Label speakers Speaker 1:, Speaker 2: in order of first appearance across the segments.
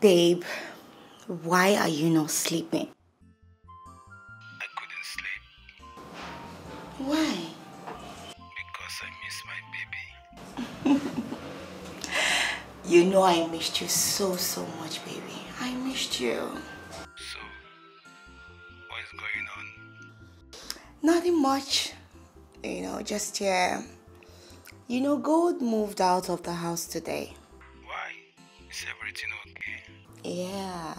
Speaker 1: Babe, why are you not sleeping?
Speaker 2: I couldn't sleep
Speaker 1: Why?
Speaker 2: because I miss my baby.
Speaker 1: You know I missed you so, so much, baby. I missed you.
Speaker 2: So, what is going on?
Speaker 1: Nothing much. You know, just yeah. You know, Gold moved out of the house today. Yeah.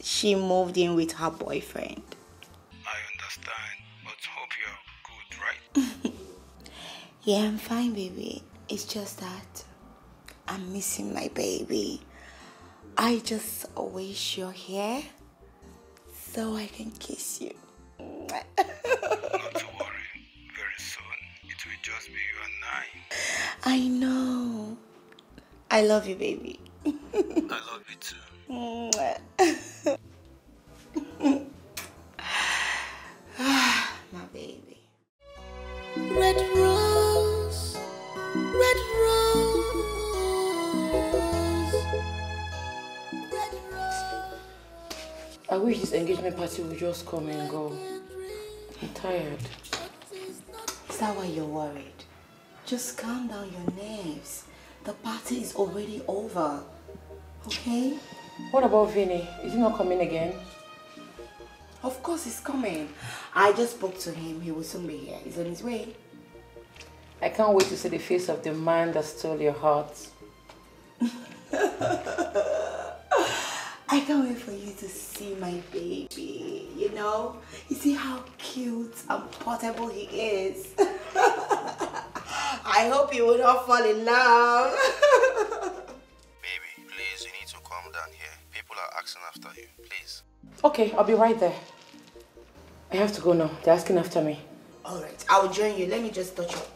Speaker 1: She moved in with her boyfriend.
Speaker 2: I understand, but hope you're good, right?
Speaker 1: Yeah, I'm fine, baby. It's just that I'm missing my baby. I just wish you're here so I can kiss you.
Speaker 2: Not to worry. Very soon, it will just be you and I.
Speaker 1: I know. I love you, baby.
Speaker 2: I love you too.
Speaker 1: My baby.
Speaker 3: Red rose, red rose, red rose.
Speaker 4: I wish this engagement party would just come and go. I'm tired.
Speaker 1: Is that why you're worried? Just calm down your nerves. The party is already over. Okay?
Speaker 4: What about Vinny? Is he not coming again?
Speaker 1: Of course he's coming. I just spoke to him. He will soon be here. He's on his way.
Speaker 4: I can't wait to see the face of the man that stole your heart.
Speaker 1: I can't wait for you to see my baby. You know? You see how cute and portable he is. I hope you will not fall in love.
Speaker 4: Okay, I'll be right there. I have to go now. They're asking after me.
Speaker 1: Alright, I'll join you. Let me just touch up.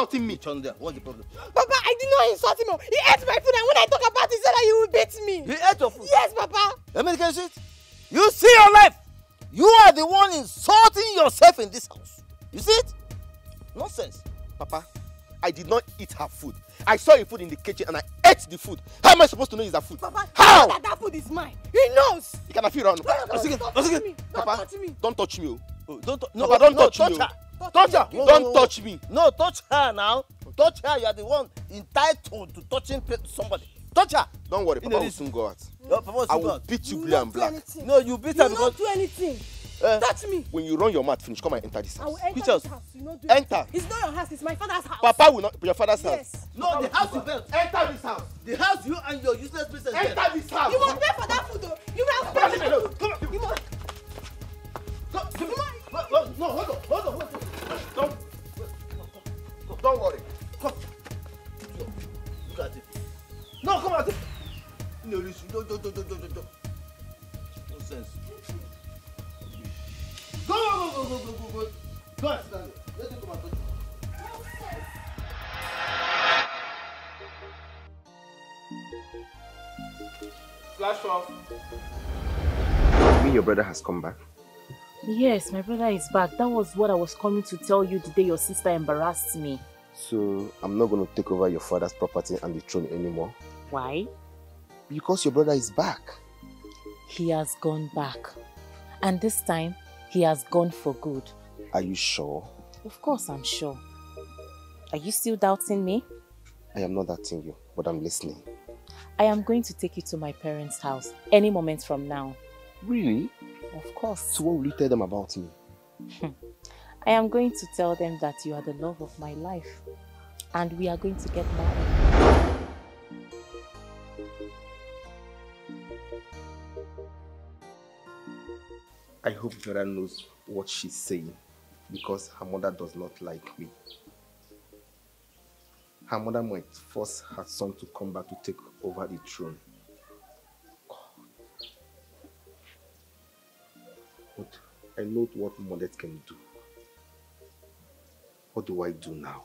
Speaker 5: Insulting me.
Speaker 6: Chanda, what's the problem?
Speaker 7: Papa, I did not insult him. He ate my food and when I talk about it, he said that he will beat me.
Speaker 6: He ate your food.
Speaker 7: Yes, Papa.
Speaker 6: Let me get it. You see your life. You are the one insulting yourself in this house. You see it? Nonsense.
Speaker 5: Papa, I did not eat her food. I saw her food in the kitchen and I ate the food. How am I supposed to know it's her food?
Speaker 7: Papa,
Speaker 5: How?
Speaker 7: That, that food is mine. He knows.
Speaker 5: You cannot feel around.
Speaker 7: No, no, no,
Speaker 6: Osige,
Speaker 7: stop
Speaker 6: Osige.
Speaker 7: touching me. Don't
Speaker 5: Papa,
Speaker 7: touch me.
Speaker 5: don't touch me. oh.
Speaker 6: Oh, don't, tou-
Speaker 5: Papa, don't
Speaker 6: no,
Speaker 5: touch me,
Speaker 6: her.
Speaker 5: Touch her.
Speaker 6: No,
Speaker 5: Don't
Speaker 6: no,
Speaker 5: touch me.
Speaker 6: No, touch her now. Touch her. You are the one entitled to touching somebody. Touch her.
Speaker 5: Don't worry,
Speaker 6: You
Speaker 5: Papa will soon go out.
Speaker 6: Your papa
Speaker 5: I
Speaker 6: will
Speaker 5: will
Speaker 6: go.
Speaker 5: beat you
Speaker 7: You
Speaker 5: blue and black.
Speaker 7: anything.
Speaker 6: No, you beat
Speaker 7: You
Speaker 6: her
Speaker 7: will
Speaker 6: because
Speaker 7: not do anything.
Speaker 6: Eh?
Speaker 7: Touch me.
Speaker 5: When you run your mouth finish, come and enter this
Speaker 7: I will
Speaker 5: house.
Speaker 7: enter
Speaker 6: Which
Speaker 7: this
Speaker 6: house?
Speaker 7: house. You do
Speaker 5: Enter.
Speaker 7: It's not your house. It's my father's house.
Speaker 5: Papa will not your father's house.
Speaker 7: Yes.
Speaker 6: no, the house you built.
Speaker 5: Enter this house.
Speaker 6: The house you and your useless business.
Speaker 5: Enter this house.
Speaker 7: You must pay for that food, though. You must pay for
Speaker 5: on,
Speaker 7: that food.
Speaker 5: come on.
Speaker 7: You must.
Speaker 5: No, no, no, hold on, hold on, hold on. Don't, don't worry. Come.
Speaker 6: It. No, come. No, no. Nonsense. Go, go, go, go, go, go, go. Me come.
Speaker 5: Flash off. Mean your brother has come back?
Speaker 8: Yes, my brother is back. That was what I was coming to tell you the day your sister embarrassed me.
Speaker 5: So I'm not going to take over your father's property and the throne anymore
Speaker 8: Why?
Speaker 5: because your brother is back.
Speaker 8: He has gone back. And this time, he has gone for good.
Speaker 5: Are you sure?
Speaker 8: Of course, I'm sure. Are you still doubting me?
Speaker 5: I am not doubting you, but I'm listening.
Speaker 8: I am going to take you to my parents' house any moment from now.
Speaker 5: Really?
Speaker 8: Of course.
Speaker 5: So what will you tell them about me? Hmm.
Speaker 8: I am going to tell them that you are the love of my life. And we are going to get married.
Speaker 5: I hope Vera knows what she's saying because her mother does not like me. Her mother might force her son to come back to take over the throne.
Speaker 9: I know what Monet can do. What do I do now?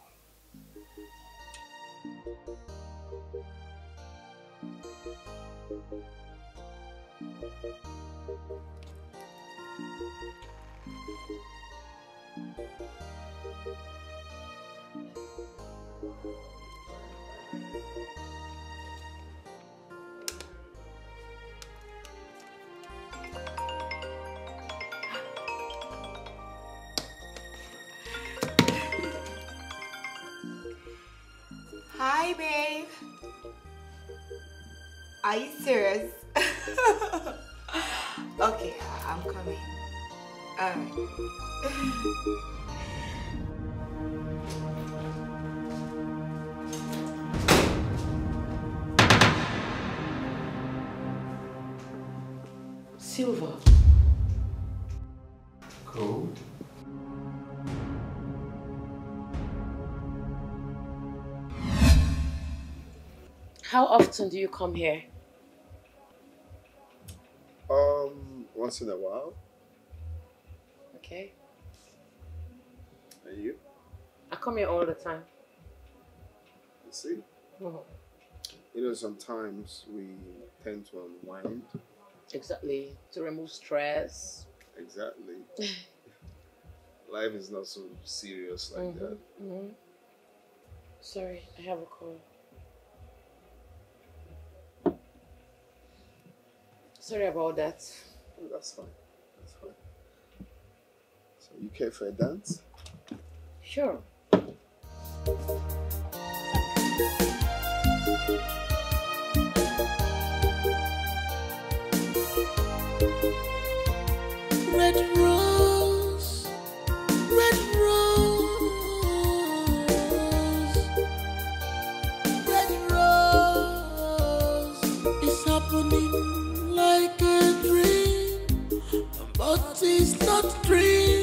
Speaker 1: Are you serious? okay, I'm coming. Alright.
Speaker 4: Silver.
Speaker 9: Cool.
Speaker 4: How often do you come here?
Speaker 9: Once in a while.
Speaker 4: Okay.
Speaker 9: And you?
Speaker 4: I come here all the time.
Speaker 9: You see?
Speaker 4: Mhm.
Speaker 9: You know, sometimes we tend to unwind.
Speaker 4: Exactly. To remove stress.
Speaker 9: Exactly. Life is not so serious like that.
Speaker 4: hmm Sorry, I have a call. Sorry about that.
Speaker 9: That's fine. That's fine. So you care for a dance?
Speaker 4: Sure.
Speaker 3: It's not dream.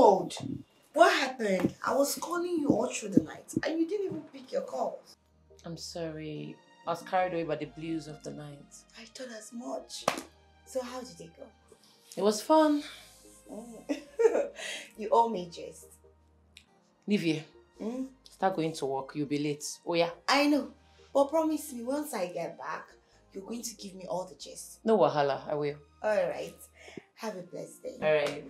Speaker 1: What happened? I was calling you all through the night and you didn't even pick your calls.
Speaker 4: I'm sorry. I was carried away by the blues of the night.
Speaker 1: I thought as much. So how did it go?
Speaker 4: It was fun.
Speaker 1: Mm. you owe me just.
Speaker 4: Nivea,
Speaker 1: Mm?
Speaker 4: start going to work. You'll be late. Oh yeah.
Speaker 1: I know. But promise me once I get back, you're going to give me all the gist.
Speaker 4: No wahala. I will.
Speaker 1: Alright. Have a blessed day.
Speaker 4: All right.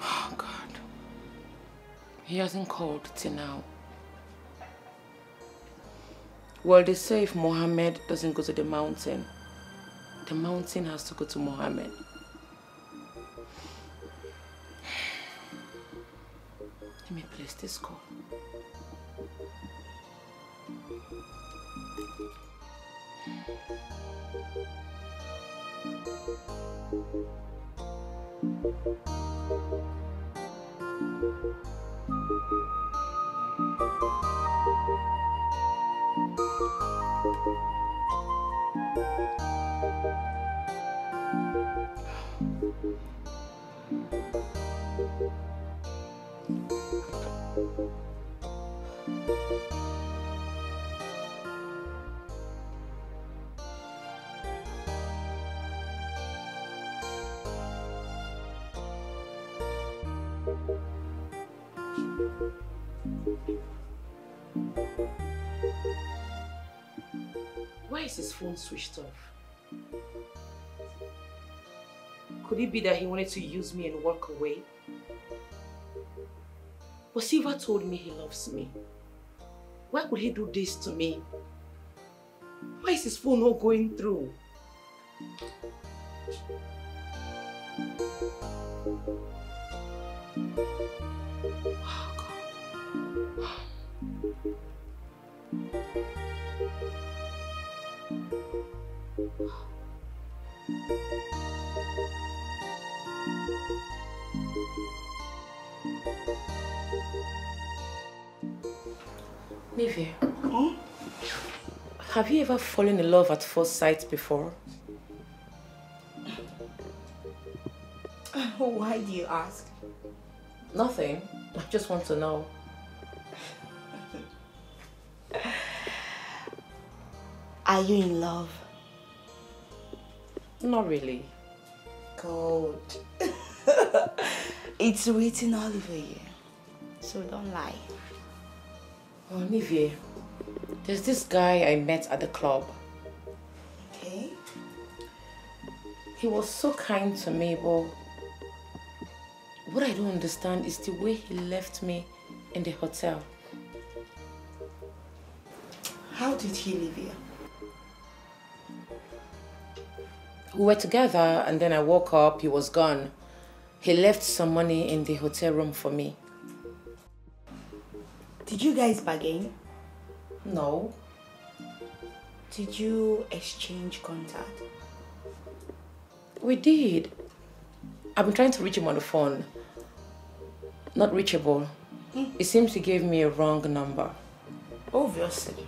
Speaker 4: Oh God. He hasn't called till now. Well, they say if Mohammed doesn't go to the mountain, the mountain has to go to Mohammed. Let me place this call? Is phone switched off? Could it be that he wanted to use me and walk away? But Silver told me he loves me. Why would he do this to me? Why is his phone not going through? Oh, God. Nivea, have you ever fallen in love at first sight before?
Speaker 1: Why do you ask?
Speaker 4: Nothing. I just want to know.
Speaker 1: Are you in love?
Speaker 4: Not really.
Speaker 1: Good. it's written all over you. So don't lie.
Speaker 4: Oh, Nivea, there's this guy I met at the club.
Speaker 1: Okay?
Speaker 4: He was so kind to me, but what I don't understand is the way he left me in the hotel.
Speaker 1: How did he leave you?
Speaker 4: We were together and then I woke up, he was gone. He left some money in the hotel room for me.
Speaker 1: Did you guys bargain?
Speaker 4: No.
Speaker 1: Did you exchange contact?
Speaker 4: We did. I've been trying to reach him on the phone. Not reachable. Hmm. It seems he gave me a wrong number.
Speaker 1: Obviously.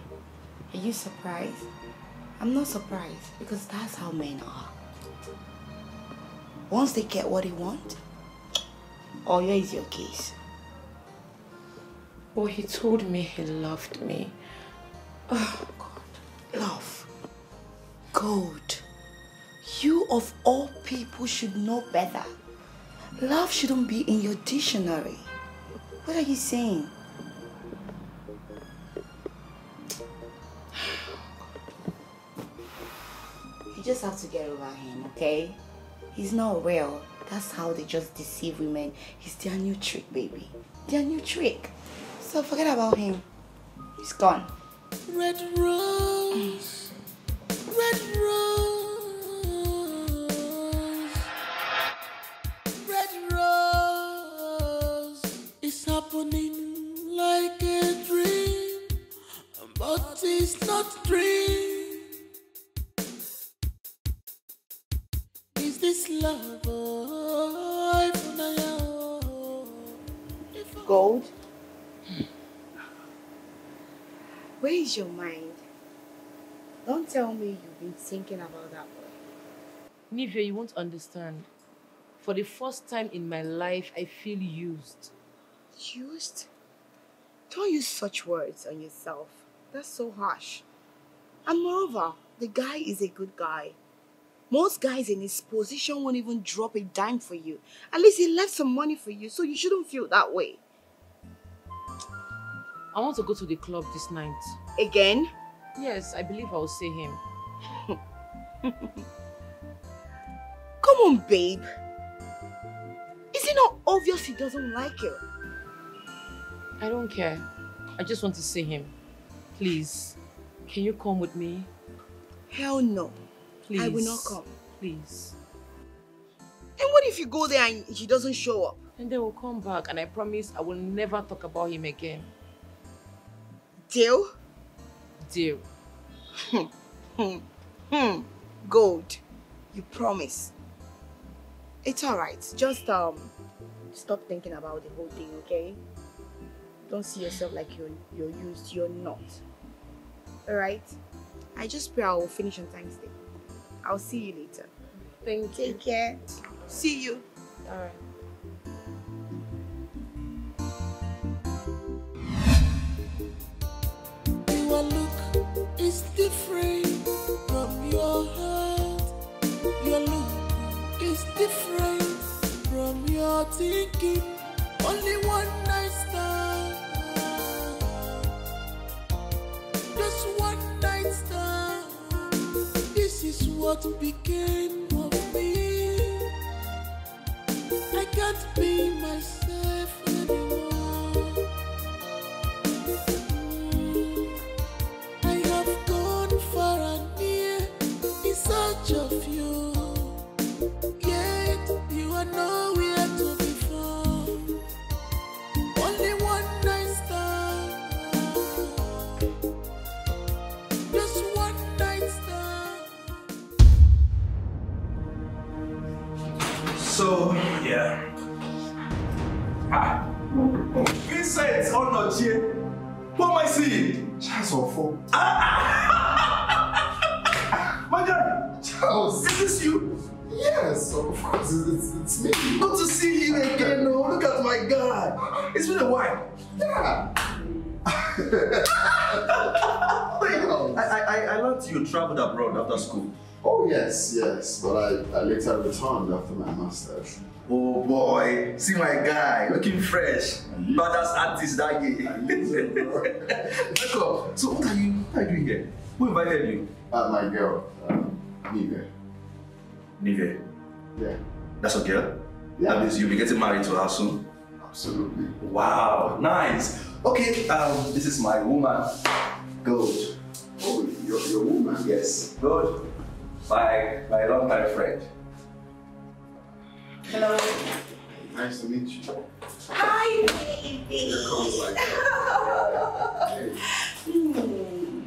Speaker 1: Are you surprised? I'm not surprised because that's how men are. Once they get what they want, oh, all here is your case.
Speaker 4: But he told me he loved me.
Speaker 1: Oh, God. Love. Gold. You of all people should know better. Love shouldn't be in your dictionary. What are you saying? You just have to get over him, okay? He's not real. That's how they just deceive women. It's their new trick, baby. Their new trick. So forget about him. He's gone.
Speaker 3: Red rose,
Speaker 1: Your mind? Don't tell me you've been thinking about that boy.
Speaker 4: Nivea, you won't understand. For the first time in my life, I feel used.
Speaker 1: Used? Don't use such words on yourself. That's so harsh. And moreover, the guy is a good guy. Most guys in his position won't even drop a dime for you. At least he left some money for you, so you shouldn't feel that way.
Speaker 4: I want to go to the club this night.
Speaker 1: Again?
Speaker 4: Yes, I believe I will see him.
Speaker 1: Come on, babe. Is it not obvious he doesn't like you?
Speaker 4: I don't care. I just want to see him. Please, can you come with me?
Speaker 1: Hell no.
Speaker 4: Please.
Speaker 1: I will not come.
Speaker 4: Please.
Speaker 1: And what
Speaker 10: What if you go there and he doesn't show up?
Speaker 4: And they will come back, and I promise I will never talk about him again.
Speaker 10: Deal?
Speaker 4: Deal.
Speaker 10: Hmm. Hmm. Gold. You promise. It's alright. Just um stop thinking about the whole thing, okay? Don't see yourself like you're you're used. You're not. Alright? I just pray I will finish on Thanksday. I'll see you later.
Speaker 4: Thank you.
Speaker 10: Take care. See you.
Speaker 4: All
Speaker 3: look is different from your heart. Your look is different from your thinking. Only one. Just one. This is what became of me. I can't be
Speaker 11: after school.
Speaker 9: Oh, yes, yes. But I, I later returned after my master's.
Speaker 11: Oh boy, see my guy, looking fresh. Badass artist that year. Go. So what are you what are you doing here? Who invited you?
Speaker 9: Uh, my girl, um, Nive.
Speaker 11: Nive.
Speaker 9: Yeah.
Speaker 11: That's a girl?
Speaker 9: Yeah.
Speaker 11: That means you'll be getting married to her soon.
Speaker 9: Absolutely.
Speaker 11: Wow, nice. Okay, um, this is my woman, Gold.
Speaker 9: Oh, you're, you're a woman.
Speaker 11: Yes, Gold. My my longtime friend.
Speaker 1: Hello.
Speaker 9: Nice to meet you.
Speaker 1: Hi, baby.
Speaker 9: Here comes like
Speaker 1: Hmm.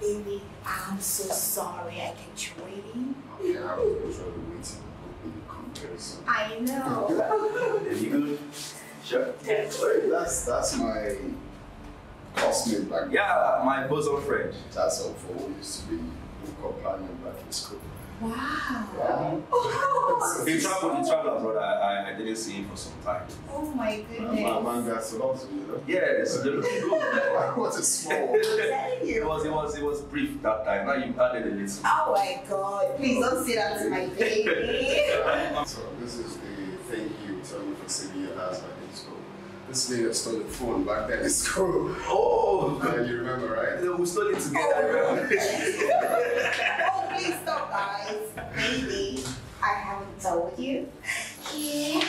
Speaker 1: Baby, I'm so sorry I kept you waiting.
Speaker 9: Okay, I was really waiting. Hoping you come very soon.
Speaker 1: I know.
Speaker 11: Are you good? Sure.
Speaker 9: That's that's my classmate back then.
Speaker 11: Yeah, my bosom friend.
Speaker 9: That's all for we used to be companion back in school.
Speaker 1: Wow. Oh.
Speaker 11: He traveled, he traveled abroad. I, I, I didn't see him for some time.
Speaker 1: Oh my goodness.
Speaker 9: My
Speaker 1: goodness.
Speaker 9: man got so lot you know.
Speaker 11: Yes, they're looking good.
Speaker 9: what a small.
Speaker 1: Thank
Speaker 11: It
Speaker 1: you.
Speaker 11: was, it was, it was brief that time. Now you added a little.
Speaker 1: Oh my god. Please don't say that to my baby.
Speaker 9: so this is the thank you tell me for saving your ass back in school. This nigga stole the phone back then in school.
Speaker 11: Oh,
Speaker 9: Uh, you remember, right?
Speaker 11: we stole it together.
Speaker 1: oh, please stop, guys. Baby, I haven't told you. Here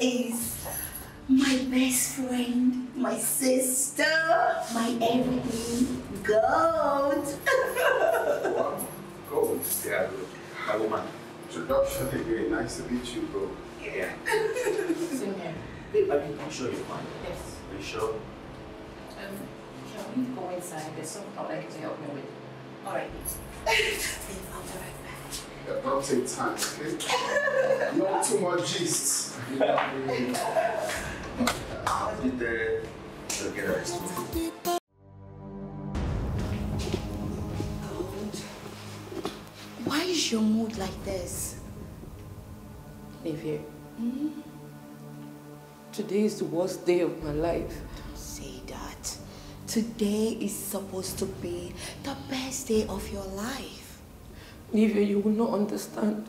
Speaker 1: is my best friend, my sister, my everything, gold.
Speaker 9: Wow. Gold.
Speaker 11: yeah, my woman.
Speaker 9: Introduction again. Nice to meet you, bro.
Speaker 11: Yeah.
Speaker 4: Same here.
Speaker 11: Babe, are you, are you sure you're fine?
Speaker 4: Yes.
Speaker 11: Are you sure?
Speaker 4: Um, can we go inside? There's something I'd like to help me with.
Speaker 1: All right. Babe, I'll be right back.
Speaker 9: Yeah, don't take time, okay? no too much gist. You know,
Speaker 11: I'll be there together.
Speaker 1: Gold. Why is your mood like this?
Speaker 4: Nivea. Today is the worst day of my life.
Speaker 1: Don't say that. Today is supposed to be the best day of your life.
Speaker 4: Nivea, you will not understand.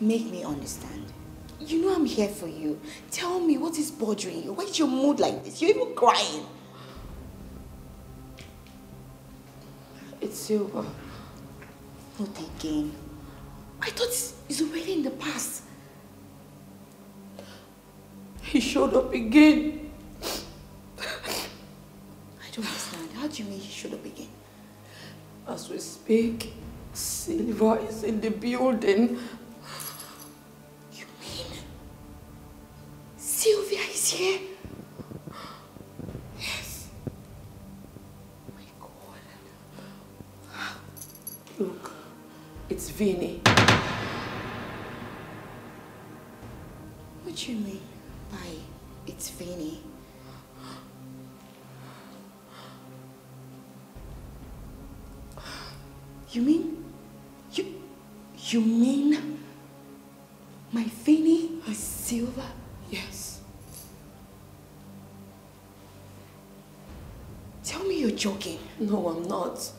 Speaker 1: Make me understand. You know I'm here for you. Tell me what is bothering you. Why is your mood like this? You're even crying.
Speaker 4: It's Silver.
Speaker 1: Not again. I thought it's it's already in the past.
Speaker 4: He showed up again.
Speaker 1: I don't understand. How do you mean he showed up again?
Speaker 4: As we speak, Silver is in the building. You mean Silver is here? Yes. Oh my God. Look, it's Vinny.
Speaker 12: What do you mean? It's Vinny? You mean you you mean my Vinny is Silver?
Speaker 4: Yes.
Speaker 12: Tell me you're joking.
Speaker 4: No, I'm not.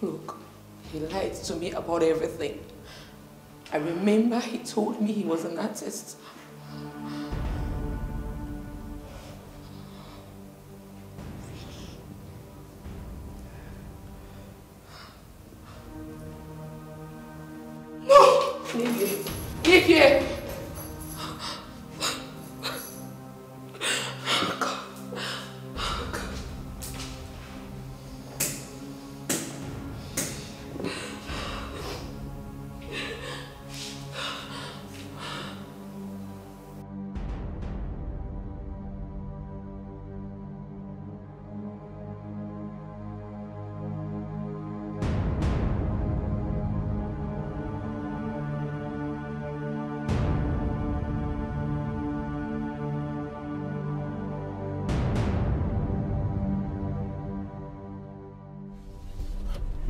Speaker 4: Look, he lied to me about everything. I remember he told me he was an artist.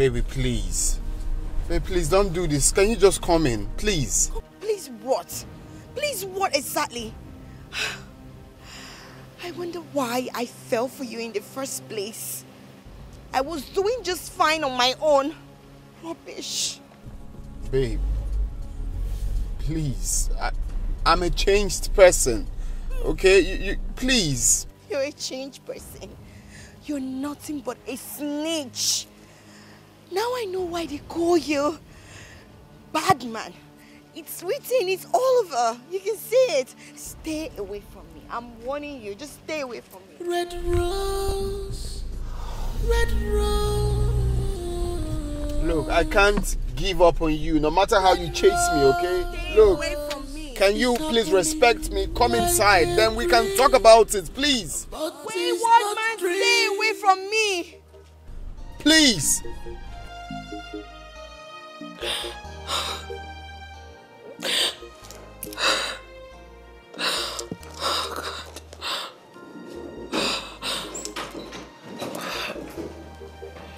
Speaker 9: Baby, please. Baby, please don't do this. Can you just come in, please?
Speaker 1: Please what? Please what exactly? I wonder why I fell for you in the first place. I was doing just fine on my own. Rubbish.
Speaker 9: Babe, please. I, I'm a changed person. Okay? You, you, please.
Speaker 1: You're a changed person. You're nothing but a snitch. Now I know why they call you bad man. It's written, it's all over. You can see it. Stay away from me. I'm warning you. Just stay away from me.
Speaker 3: Red rose, red rose.
Speaker 9: Look, I can't give up on you no matter how you chase me, okay?
Speaker 1: Stay
Speaker 9: Look,
Speaker 1: away from me.
Speaker 9: can you please respect me? Come inside, then we can talk about it, please.
Speaker 3: But it's
Speaker 1: Wayward man,
Speaker 3: real.
Speaker 1: stay away from me.
Speaker 9: Please.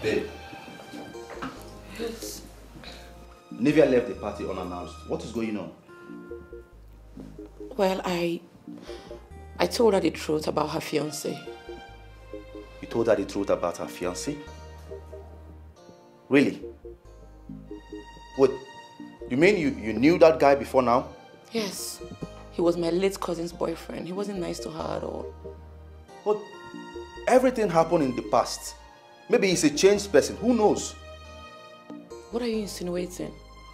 Speaker 13: Babe,
Speaker 4: Yes.
Speaker 13: Nivea left the party unannounced. What is going on?
Speaker 4: Well, I I told her the truth about her fiance.
Speaker 13: You told her the truth about her fiancé? Really? Wait, you mean you, you knew that guy before now?
Speaker 4: Yes. He was my late cousin's boyfriend. He wasn't nice to her at all.
Speaker 13: But everything happened in the past. Maybe he's a changed person. Who knows?
Speaker 4: What are you insinuating?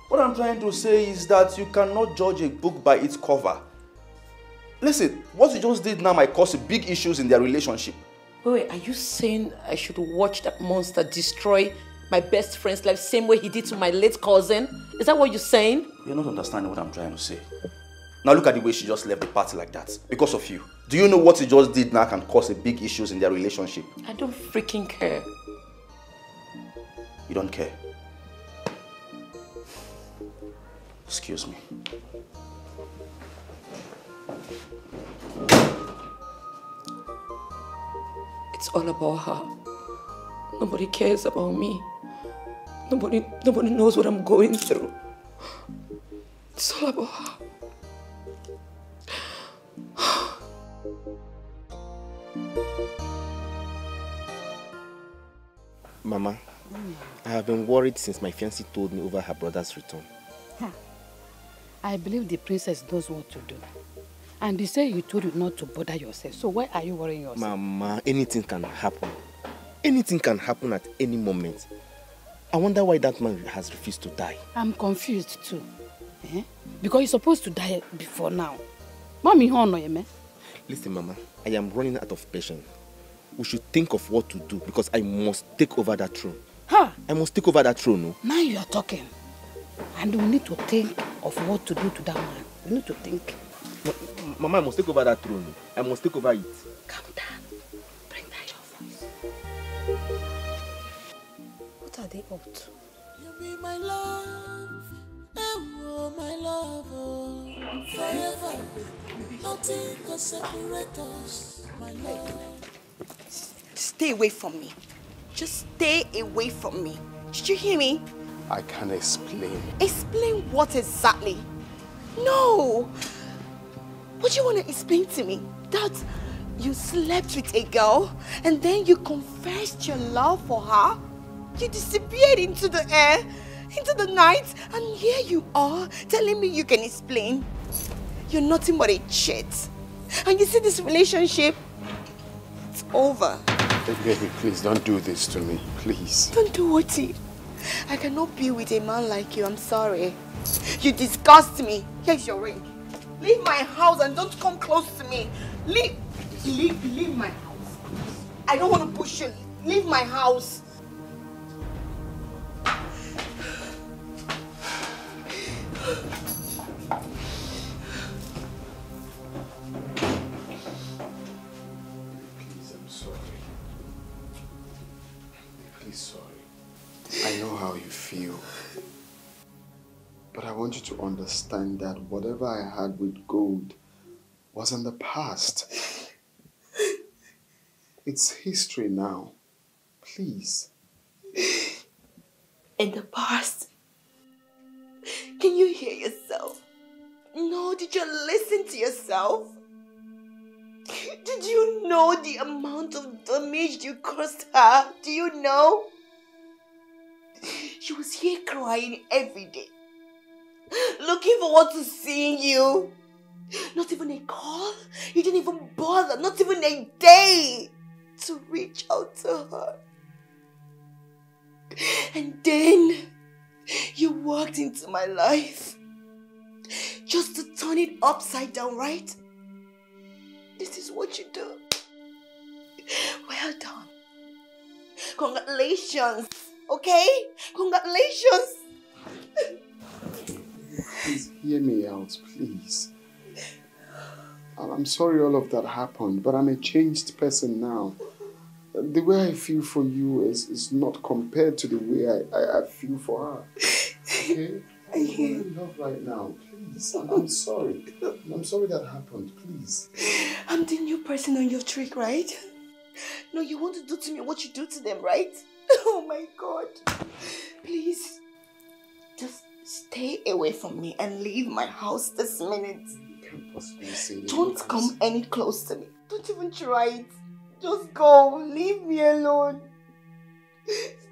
Speaker 13: What I'm trying to say is that you cannot judge a book by its cover. Listen, what you just did now might cause big issues in their relationship.
Speaker 4: Wait, wait, are you saying I should watch that monster destroy my best friend's life same way he did to my late cousin? Is that what you're saying?
Speaker 13: You're not understanding what I'm trying to say. Now look at the way she just left the party like that because of you. Do you know what she just did now can cause a big issues in their relationship?
Speaker 4: I don't freaking care.
Speaker 13: You don't care. Excuse me.
Speaker 4: It's all about her. Nobody cares about me. Nobody nobody knows what I'm going through. It's all about her.
Speaker 5: Mama, I have been worried since my fiancée told me over her brother's return.
Speaker 7: I believe the princess knows what to do. And they say you told you not to bother yourself. So why are you worrying yourself?
Speaker 5: Mama, anything can happen. Anything can happen at any moment. I wonder why that man has refused to die.
Speaker 7: I'm confused too. Eh? Because you're supposed to die before now. Mommy, how no, man?
Speaker 5: Listen, Mama, I am running out of patience. We should think of what to do because I must take over that throne.
Speaker 7: Ha!
Speaker 5: I must take over that throne, no?
Speaker 7: Now you are talking. And we need to think of what to do to that man. We need to think.
Speaker 5: Ma- Mama, I must take over that throne. I must take over it.
Speaker 7: Calm down. To?
Speaker 3: You be my love, oh my love, oh. Forever, nothing can separate us, my love.
Speaker 1: Stay away from me. Just stay away from me. Did you hear me?
Speaker 9: I can explain.
Speaker 1: Explain what exactly? No. What do you want to explain to me? That you slept with a girl and then you confessed your love for her? You disappeared into the air, into the night, and here you are telling me you can explain. You're nothing but a cheat. And you see this relationship? It's over.
Speaker 9: Baby, please don't do this to me. Please.
Speaker 1: Don't do what he. I cannot be with a man like you. I'm sorry. You disgust me. Here's your ring. Leave my house and don't come close to me. Leave. Leave, leave my house. I don't want to push you. Leave my house.
Speaker 9: Please, I'm sorry. Please, sorry. I know how you feel. But I want you to understand that whatever I had with gold was in the past. It's history now. Please.
Speaker 1: In the past. Can you hear yourself? No, did you listen to yourself? Did you know the amount of damage you caused her? Do you know? She was here crying every day, looking forward to seeing you. Not even a call. You didn't even bother. Not even a day to reach out to her. And then you walked into my life just to turn it upside down, right? This is what you do. Well done. Congratulations. Okay? Congratulations.
Speaker 9: Please hear me out, please. I'm sorry all of that happened, but I'm a changed person now. The way I feel for you is, is not compared to the way I, I, I feel for her. Okay? I'm in love right now. Please. I'm, I'm sorry. I'm sorry that happened. Please.
Speaker 1: I'm the new person on your trick, right? No, you want to do to me what you do to them, right? Oh my god. Please, just stay away from me and leave my house this minute.
Speaker 9: Can't possibly say that.
Speaker 1: Don't come any close to me. Don't even try it. Just go. Leave me alone.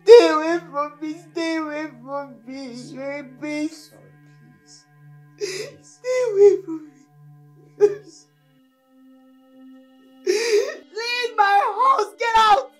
Speaker 1: Stay away from me. Stay away from me. You're a bitch. Stay away from me. Leave my house. Get out.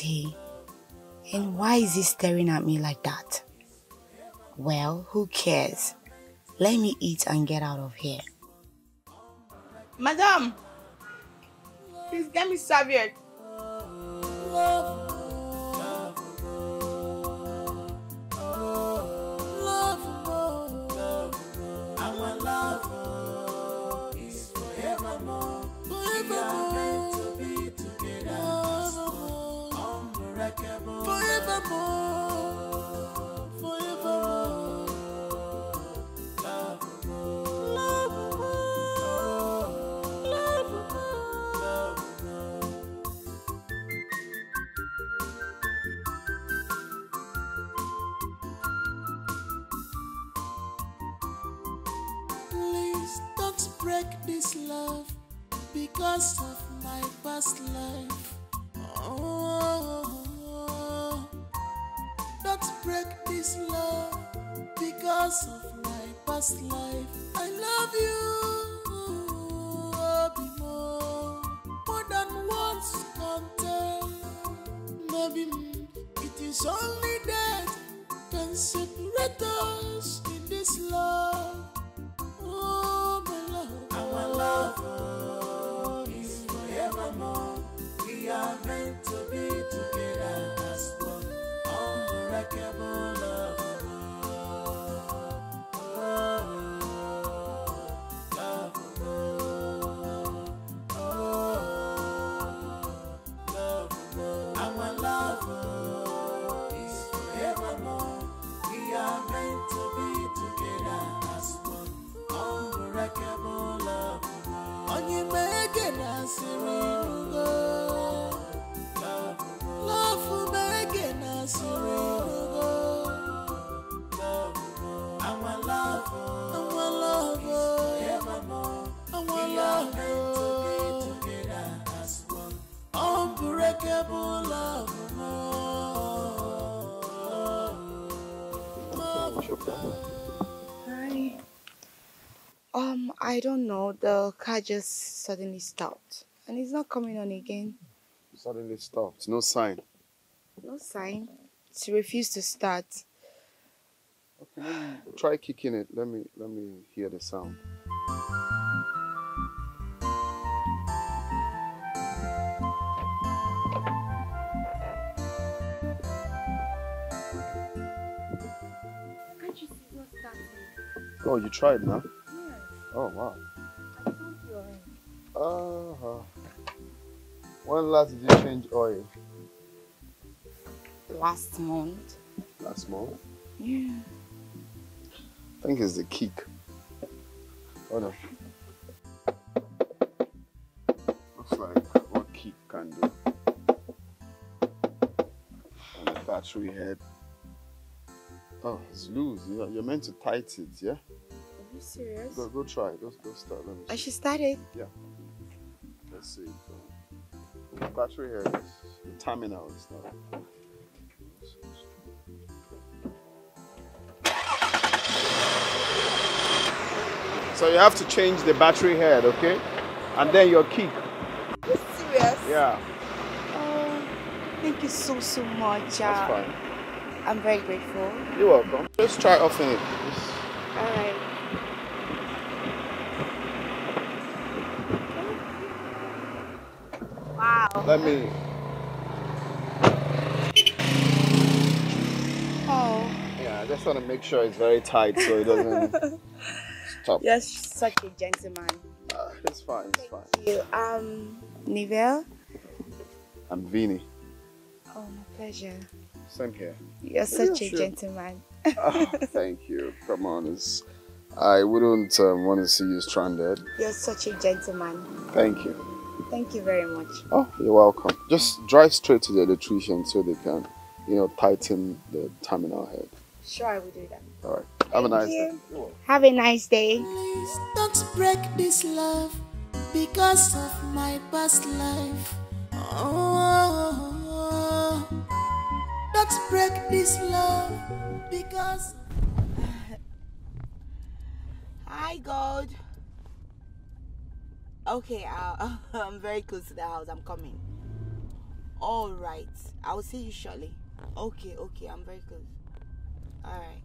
Speaker 14: He? And why is he staring at me like that? Well, who cares? Let me eat and get out of here.
Speaker 1: Madam, please get me.
Speaker 3: Our
Speaker 1: Hi. Um, I don't know. The car just suddenly stopped. And it's not coming on again.
Speaker 9: Suddenly stopped. No sign.
Speaker 1: No sign. She refused to start.
Speaker 9: Okay, let me try kicking it. Let me let me hear the sound. Oh, you tried now?
Speaker 1: Yes.
Speaker 9: Oh wow.
Speaker 1: Your.
Speaker 9: Uh-huh. When last did you change oil?
Speaker 1: Last month.
Speaker 9: Last month?
Speaker 1: Yeah.
Speaker 9: I think it's the kick. Oh no. Looks like what kick can do. And the battery head. Oh, it's loose. You're meant to tighten it, yeah?
Speaker 1: Are you serious?
Speaker 9: Go, go try. Go, go start. Let me
Speaker 1: I
Speaker 9: see.
Speaker 1: should start it.
Speaker 9: Yeah. Let's see. The battery head is the terminal is not. So you have to change the battery head, okay? And then your kick.
Speaker 1: Are you serious?
Speaker 9: Yeah,
Speaker 1: Oh, thank you so, so much.
Speaker 9: that's
Speaker 1: Uh,
Speaker 9: fine.
Speaker 1: I'm very grateful.
Speaker 9: You're welcome. Just try offing it.
Speaker 1: Alright. Wow.
Speaker 9: let me.
Speaker 1: Oh,
Speaker 9: Yeah, I just want to make sure it's very tight so it doesn't stop.
Speaker 1: you're such a gentleman.
Speaker 9: Uh, it's fine. It's fine.
Speaker 1: Thank you. Um, Nivelle?
Speaker 9: I'm Vinny.
Speaker 1: Oh, my pleasure.
Speaker 9: Same here.
Speaker 1: You're such a
Speaker 9: sure.
Speaker 1: gentleman.
Speaker 9: oh, thank you. Come on, it's, I wouldn't um, want to see you stranded.
Speaker 1: You're such a gentleman.
Speaker 9: Thank you.
Speaker 1: Thank you very much.
Speaker 9: Oh, you're welcome. Just drive straight to the electrician so they can, you know, tighten the terminal head.
Speaker 1: Sure, I will do that.
Speaker 9: All right. Have a nice
Speaker 1: you.
Speaker 9: day.
Speaker 1: Have a nice day.
Speaker 3: Please don't break this love because of my past life. Oh, don't break this love because.
Speaker 1: Hi, God. Okay, uh, I'm very close to the house. I'm coming. All right. I will see you shortly. Okay, okay. I'm very close. All right.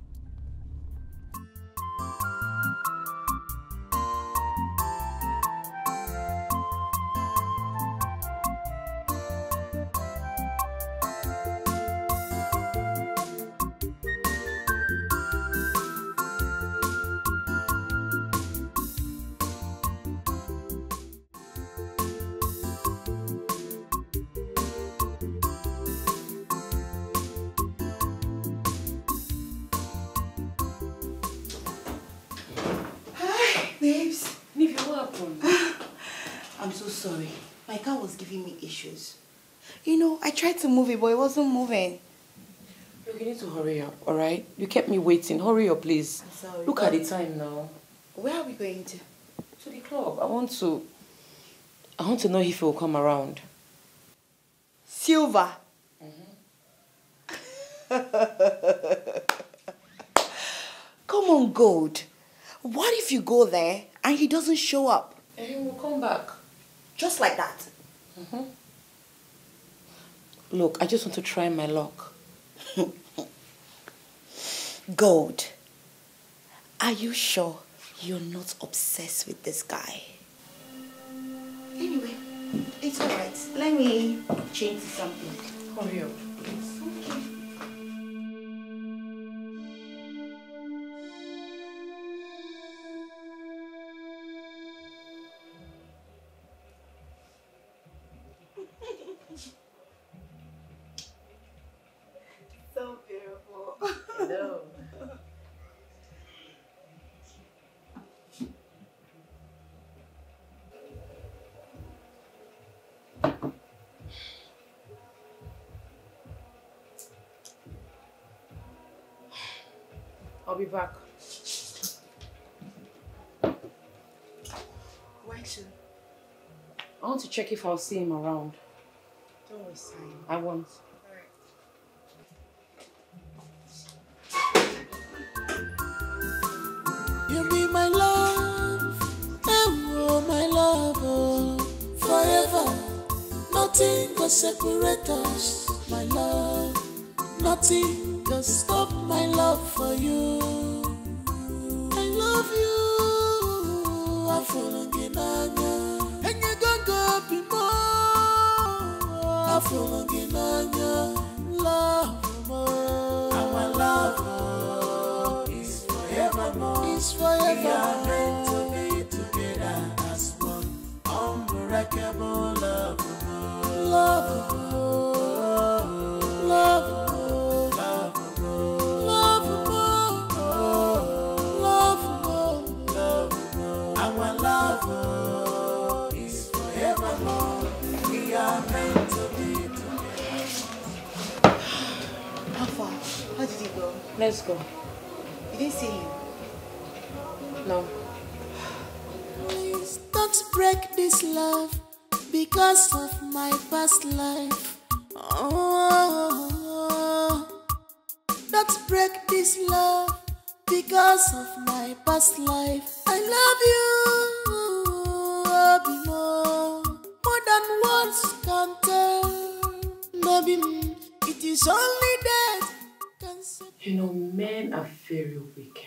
Speaker 1: Car was giving me issues. You know, I tried to move it, but it wasn't moving.
Speaker 3: Look, you need to hurry up, alright? You kept me waiting. Hurry up, please.
Speaker 1: I'm sorry.
Speaker 3: Look at the time now.
Speaker 1: Where are we going to?
Speaker 3: To the club. I want to... I want to know if he will come around.
Speaker 1: Silver. Mm-hmm. Come on, Gold. What if you go there and he doesn't show up?
Speaker 3: And he will come back.
Speaker 1: Just like that. Mm-hmm.
Speaker 3: Look, I just want to try my luck.
Speaker 1: Gold. Are you sure you're not obsessed with this guy? Anyway, it's alright. Let me change something.
Speaker 3: Hurry up, please. Check if I'll see him around.
Speaker 1: Don't waste time.
Speaker 3: I won't.
Speaker 1: It
Speaker 15: is only that can set
Speaker 3: You know, men are very wicked.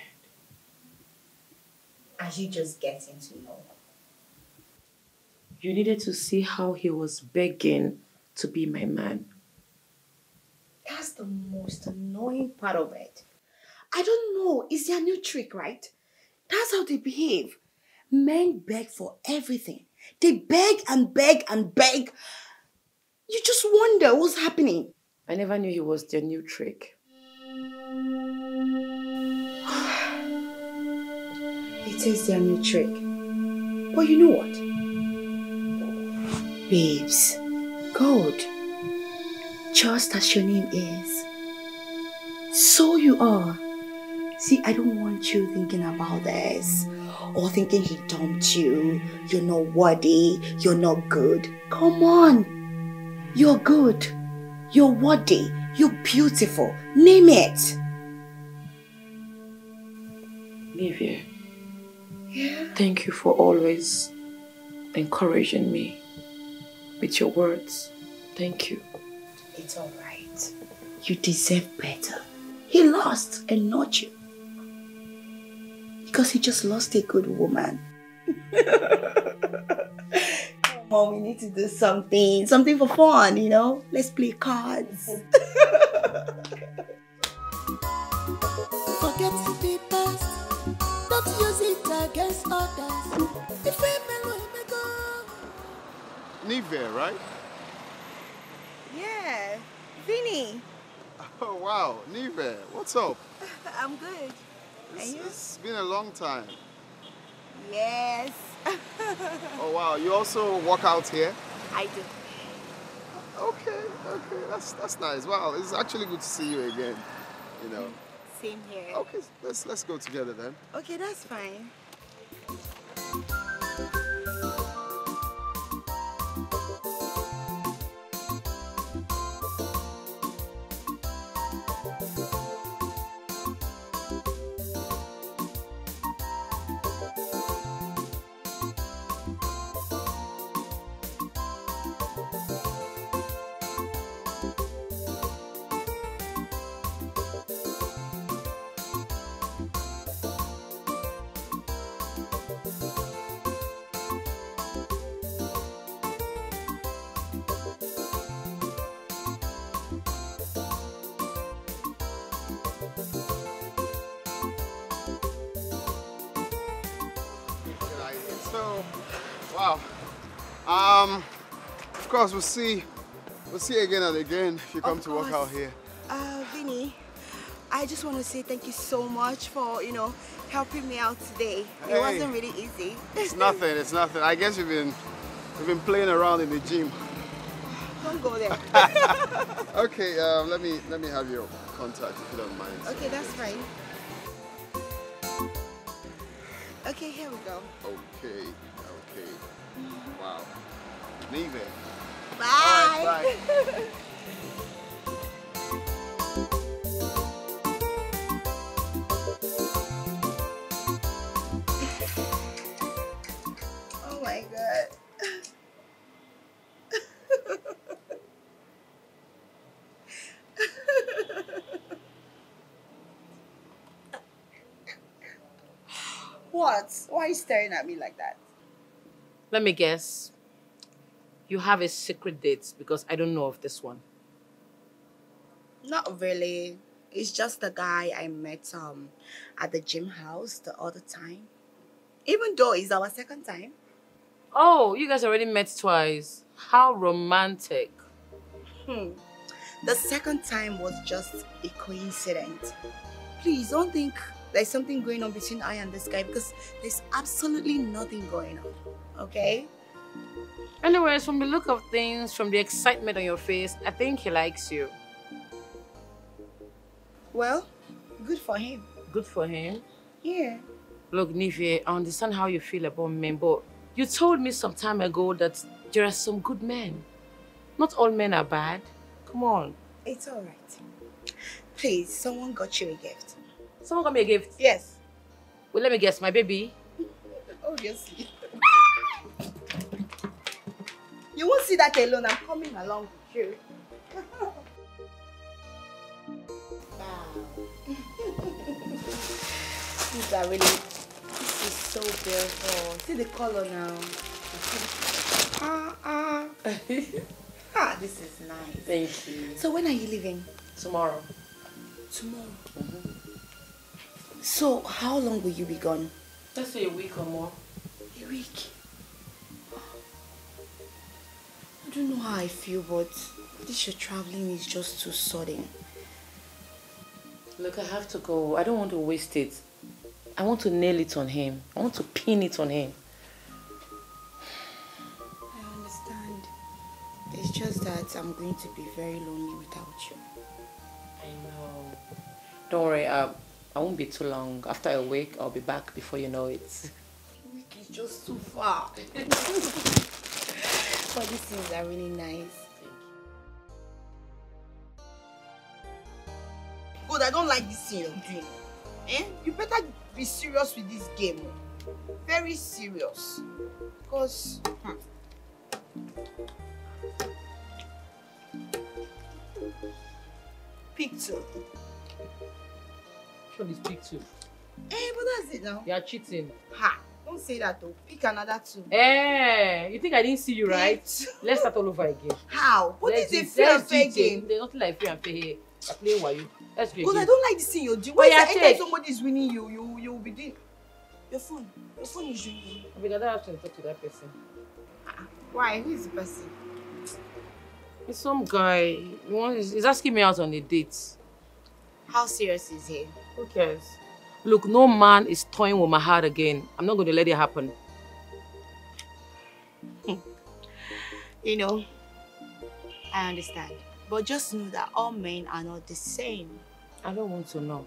Speaker 1: Are you just getting to know?
Speaker 3: You needed to see how he was begging to be my man.
Speaker 1: That's the most annoying part of it. I don't know. It's their new trick, right? That's how they behave. Men beg for everything. They beg and beg and beg. You just wonder what's happening.
Speaker 3: I never knew he was their new trick.
Speaker 1: It is their new trick. But you know what? Babes, gold, just as your name is, so you are. See, I don't want you thinking about this or thinking he dumped you. You're not worthy. You're not good. Come on. You're good. You're worthy. You're beautiful. Name it.
Speaker 3: Nivea,
Speaker 1: Yeah.
Speaker 3: thank you for always encouraging me with your words. Thank you.
Speaker 1: It's all right. You deserve better. He lost and not you. Because he just lost a good woman. Come on, we need to do something. Something for fun, you know? Let's play cards.
Speaker 15: Forget the past. Don't use it against others. The female will make up.
Speaker 9: Nivea, right?
Speaker 16: Yeah, Vinny,
Speaker 9: Oh, wow. Nivea, what's up?
Speaker 16: I'm good.
Speaker 9: It's,
Speaker 16: And you?
Speaker 9: it's been a long time.
Speaker 16: Yes.
Speaker 9: Oh wow, you also work out here?
Speaker 1: I do.
Speaker 9: Okay, okay, that's that's nice. Wow, it's actually good to see you again. You know.
Speaker 1: Same here.
Speaker 9: Okay, let's let's go together then.
Speaker 1: Okay, that's fine.
Speaker 9: So, wow. Um, of course we'll see. We'll see again and again if you come
Speaker 1: Of
Speaker 9: to work out here.
Speaker 1: Uh, Vinny, I just want to say thank you so much for, you know, helping me out today.
Speaker 9: Hey.
Speaker 1: It wasn't really easy.
Speaker 9: It's nothing. It's nothing. I guess you've been you've been playing around in the gym.
Speaker 1: Don't go there.
Speaker 9: Okay, um, let me let me have your contact if you don't mind.
Speaker 1: okay, that's fine. Staring at me like that?
Speaker 4: Let me guess. You have a secret date because I don't know of this one.
Speaker 1: Not really. It's just the guy I met um at the gym house the other time. Even though it's our second time.
Speaker 4: Oh, you guys already met twice. How romantic.
Speaker 1: Hmm. The second time was just a coincidence. Please don't think there's something going on between I and this guy because there's absolutely nothing going on. Okay?
Speaker 4: Anyways, from the look of things, from the excitement on your face, I think he likes you.
Speaker 1: Well, good for him.
Speaker 4: Good for him.
Speaker 1: Yeah.
Speaker 4: Look, Nivea, I understand how you feel about men, but you told me some time ago that there are some good men. Not all men are bad. Come on.
Speaker 1: It's all right. Please, someone got you a gift.
Speaker 4: Someone got me a gift.
Speaker 1: Yes.
Speaker 4: Well, let me guess, my baby.
Speaker 1: Obviously. you won't see that alone. I'm coming along with you. These are really, this is so beautiful. See the color now. Ah, ah. ah, this is nice.
Speaker 4: Thank you.
Speaker 1: So when are you leaving?
Speaker 4: Tomorrow.
Speaker 1: Tomorrow. So how long will you be gone?
Speaker 4: Let's say a week or more.
Speaker 1: A week. I don't know how I feel, but this your traveling is just too sudden.
Speaker 4: Look, I have to go. I don't want to waste it. I want to nail it on him. I want to pin it on him.
Speaker 1: I understand. It's just that I'm going to be very lonely without you.
Speaker 4: I know. Don't worry, uh, I won't be too long. After a week, I'll be back before you know it.
Speaker 1: A week is just too far. but these things are really nice. Good, I don't like this thing you're doing. Eh? You better be serious with this game. Very serious. Because. Hmm. Pick two.
Speaker 4: Sure, this big too.
Speaker 1: Eh, but that's it now.
Speaker 4: You are cheating.
Speaker 1: Ha! Don't say that though. Pick another two.
Speaker 4: Eh, you think I didn't see you, right?
Speaker 1: Pick
Speaker 4: Let's start all over again.
Speaker 1: How? What
Speaker 4: Let's
Speaker 1: is a fair
Speaker 4: do
Speaker 1: fair game?
Speaker 4: There's nothing like free and fair here. Playing while you. Let's it.
Speaker 1: Because I don't like this thing you're doing.
Speaker 4: Oh,
Speaker 1: Why is anytime somebody is winning you, you you will be doing your phone. Your phone is ringing.
Speaker 4: Because I don't have to talk to that person.
Speaker 1: Why? Who is the person?
Speaker 4: It's some guy. He wants, he's asking me out on a date.
Speaker 1: How serious is he?
Speaker 4: Who cares? Look, no man is toying with my heart again. I'm not going to let it happen. Hmm. You know, I understand. But just know that all men are not the same.
Speaker 1: I don't want to know.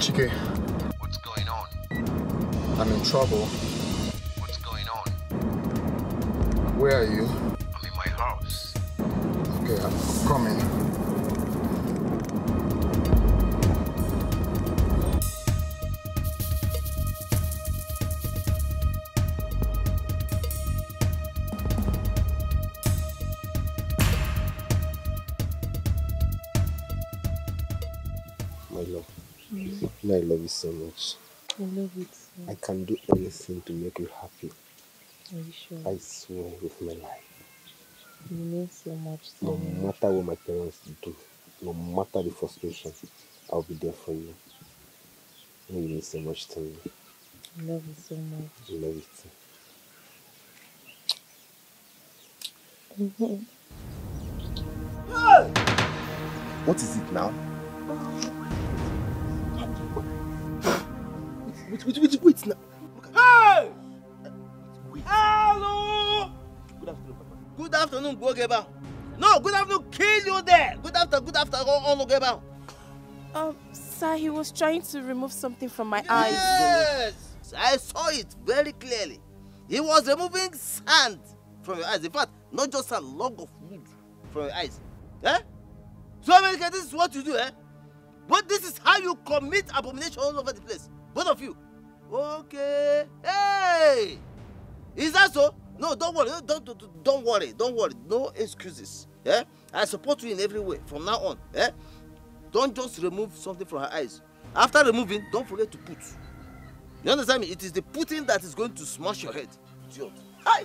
Speaker 17: Chike.
Speaker 18: What's going on?
Speaker 17: I'm in trouble.
Speaker 5: So much.
Speaker 19: I love it. too.
Speaker 5: I can do anything to make you happy.
Speaker 19: Are you sure?
Speaker 5: I swear with my life.
Speaker 19: You mean so much to
Speaker 5: No
Speaker 19: me.
Speaker 5: matter what my parents do, no matter the frustration, I'll be there for you. You mean so much to me.
Speaker 19: I love you so much.
Speaker 5: I love you too. Mm-hmm. What is it now? Wait, wait, wait, wait now.
Speaker 6: Hey! Hello! Good afternoon, Papa. Good afternoon, Gogeba. No, good afternoon, kill you there. Good after, good after, Onogeba.
Speaker 8: Um, sir, he was trying to remove something from my eyes.
Speaker 6: Yes, I saw it very clearly. He was removing sand from your eyes. In fact, not just a log of wood from your eyes. Eh? So, America, this is what you do, eh? But this is how you commit abomination all over the place. Both of you. Okay. Hey! Is that so? No, don't worry. Don't, don't, don't worry. Don't worry. No excuses. Eh? I support you in every way from now on. Eh? Don't just remove something from her eyes. After removing, don't forget to put. You understand me? It is the putting that is going to smash your head. Idiot. Hi!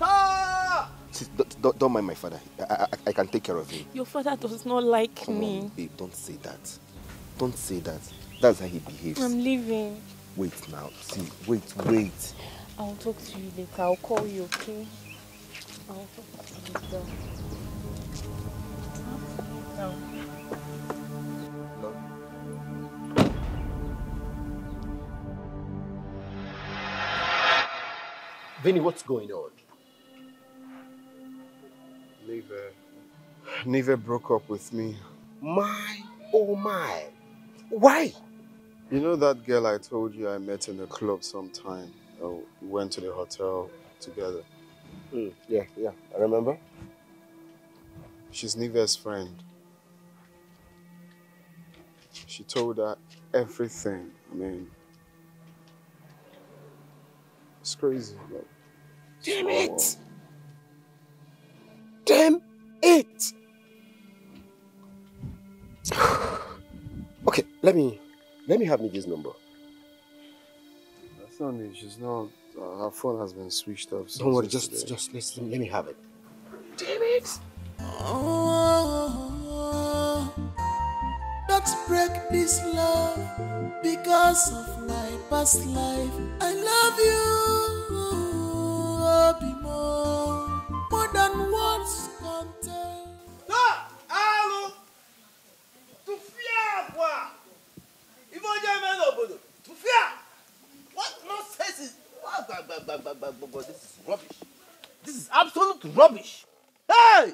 Speaker 6: Ah!
Speaker 5: Don't, don't, don't mind my father. I, I, I can take care of him.
Speaker 8: Your father does not like
Speaker 5: Come
Speaker 8: me.
Speaker 5: on, babe, don't say that. Don't say that. That's how he behaves.
Speaker 8: I'm leaving.
Speaker 5: Wait now. See, wait, wait.
Speaker 8: I'll talk to you later. I'll call you, okay? I'll talk to you later. No.
Speaker 20: Vinny, what's going on?
Speaker 9: Neve, Neve broke up with me.
Speaker 5: My, oh my. Why?
Speaker 9: You know that girl I told you I met in a club sometime? Oh, we went to the hotel together.
Speaker 17: Mm, yeah, yeah, I remember.
Speaker 9: She's Nivea's friend. She told her everything. I mean, it's crazy. Like,
Speaker 17: Damn it! Damn it! okay, let me let me have Nivea's number.
Speaker 9: That's not it. She's not. Uh, her phone has been switched off.
Speaker 17: Don't worry, just
Speaker 9: yesterday.
Speaker 17: just listen, let me have it.
Speaker 3: Damn it! Oh, don't break this love because of my past life. I love you, Obimo,
Speaker 6: this is rubbish this is absolute rubbish hey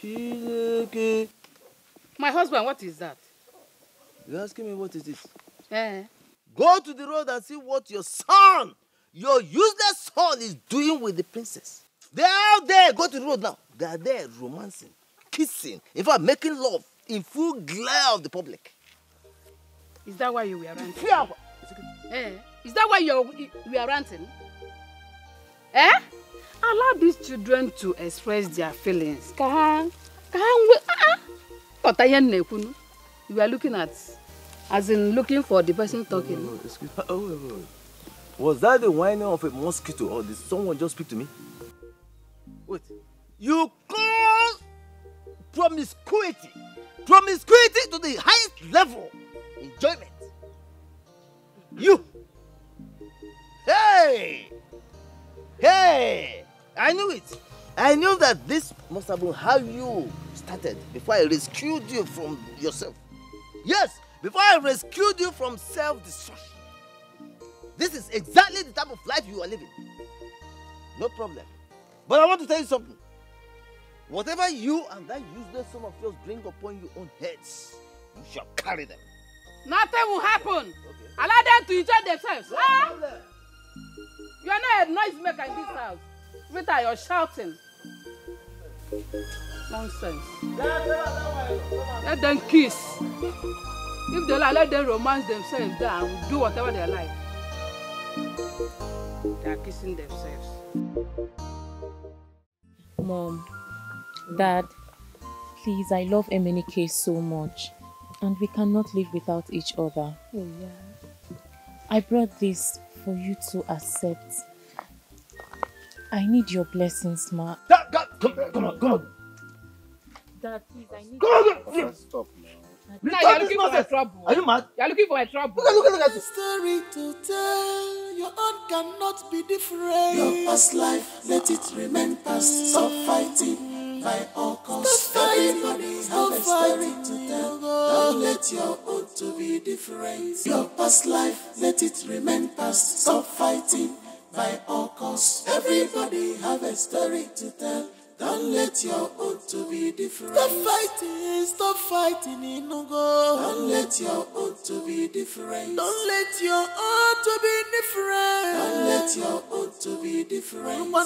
Speaker 6: Chineke
Speaker 7: My husband, what is that?
Speaker 6: you asking me what is this
Speaker 7: Eh?
Speaker 6: go to the road and see what your son your useless son is doing with the princess they are out there go to the road now they are there romancing kissing in fact making love in full glare of the public
Speaker 7: Is that why you were?
Speaker 6: Tụfịa akwa
Speaker 7: Eh? Is that why you're, you are ranting? Eh? Allow these children to express their feelings. Ka ha, ka ha nwe, ah ah. Kọta ihe m na-ekwu nu. You are looking at, as in looking for the person talking.
Speaker 6: Oh, excuse me. Oh, wait, wait, wait. Was that the whining of a mosquito or did someone just speak to me? Wait. You call promiscuity, promiscuity to the highest level, enjoyment. You. Hey! Hey! I knew it. I knew that this must have been how you started before I rescued you from yourself. Yes, before I rescued you from self destruction. This is exactly the type of life you are living. No problem. But I want to tell you something. Whatever you and that useless son of yours bring upon your own heads, you shall carry them.
Speaker 7: Nothing will happen. Allow them to enjoy themselves. Ah? You are not a noisemaker in this house. Rita, you're shouting. Nonsense. Let them kiss. If they like, let them romance themselves there and do whatever they like. They are kissing themselves.
Speaker 8: Mom, Dad, please, I love Emenike so much, and we cannot live without each other.
Speaker 7: Oh, yeah.
Speaker 8: I brought this for you to accept. I need your blessings, Ma.
Speaker 6: Dad, Dad, come, come on, come on.
Speaker 8: Dad, please, I need
Speaker 6: Come on, come on.
Speaker 9: Stop
Speaker 7: Now you're looking for my trouble.
Speaker 6: Are you mad?
Speaker 7: You're looking for my trouble.
Speaker 6: Look at, look at, look at this.
Speaker 3: story to tell. Your own cannot be different. Your past life, let it remain past. Stop fighting by all costs. Everybody have a story to tell. Don't let your own to be different. Your past life, let it remain past. Stop fighting by all costs. Everybody have a story to tell. Don't let your own to be different. Stop fighting, stop fighting, Inugo. Don't let your own to be different. Don't let your own to be different. Don't let your own to be different. Don't let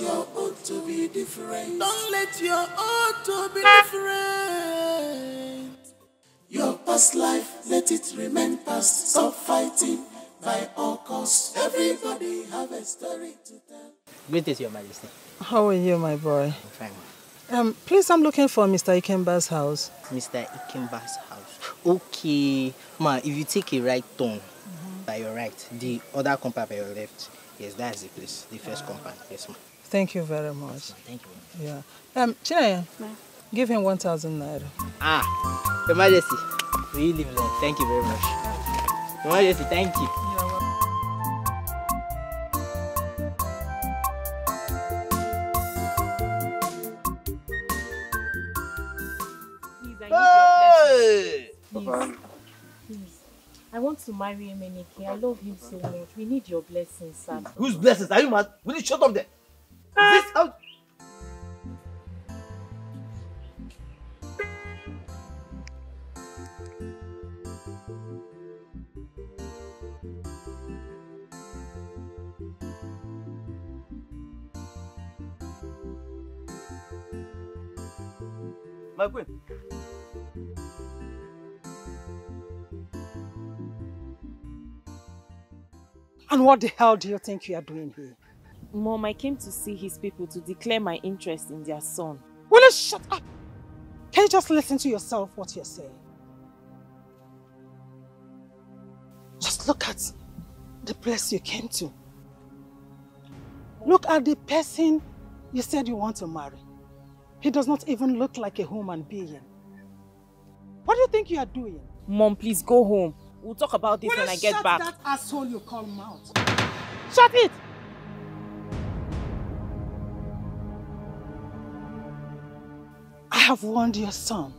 Speaker 3: your own to be different. Don't let your own to be different. Your past life, let it remain past. Stop fighting by all costs. Everybody have a story to tell.
Speaker 21: Greetings, Your Majesty.
Speaker 22: How are you, my boy?
Speaker 21: I'm Fine.
Speaker 22: Um, please, I'm looking for Mr. Ikemba's house.
Speaker 21: Mr. Ikemba's house. Okay. Ma, if you take a right turn by your right, the other compound by your left, yes, that's the place, the first compound. Yes, ma.
Speaker 22: Thank you very much.
Speaker 21: Thank you.
Speaker 22: Yeah. Um, Chinaya, give him 1,000 naira.
Speaker 21: Ah, Your Majesty, will you live long? Thank you very much. Your Majesty, thank you.
Speaker 8: I want to marry him, Emenike. I love him so much. We need your blessings, sir.
Speaker 6: Whose blessings? Are you mad? Will you shut up there? This how? My queen,
Speaker 22: And what the hell do you think you are doing here?
Speaker 8: Mom, I came to see his people to declare my interest in their son.
Speaker 22: Will you shut up? Can you just listen to yourself what you're saying? Just look at the place you came to. Look at the person you said you want to marry. He does not even look like a human being. What do you think you are doing?
Speaker 8: Mom, please go home. We'll talk about this
Speaker 22: Will
Speaker 8: when I get
Speaker 22: shut
Speaker 8: back.
Speaker 22: that asshole you call mouth. Shut it! I have warned your son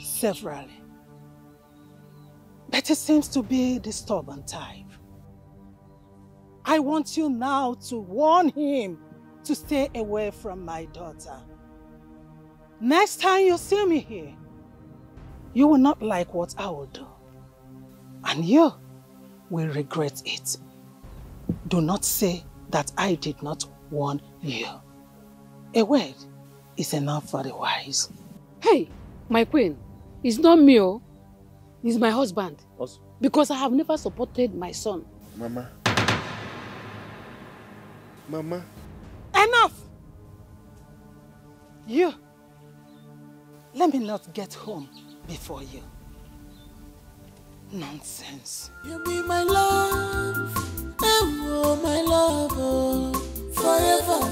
Speaker 22: severally. But he seems to be the stubborn type. I want you now to warn him to stay away from my daughter. Next time you see me here, you will not like what I will do. And you will regret it. Do not say that I did not warn you. A word is enough for the wise.
Speaker 7: Hey, my queen, it's not me, oh. It's my husband. Because I have never supported my son.
Speaker 5: Mama. Mama.
Speaker 22: Enough! You, let me not get home before you. Nonsense.
Speaker 3: You be my love, oh my love, oh, forever.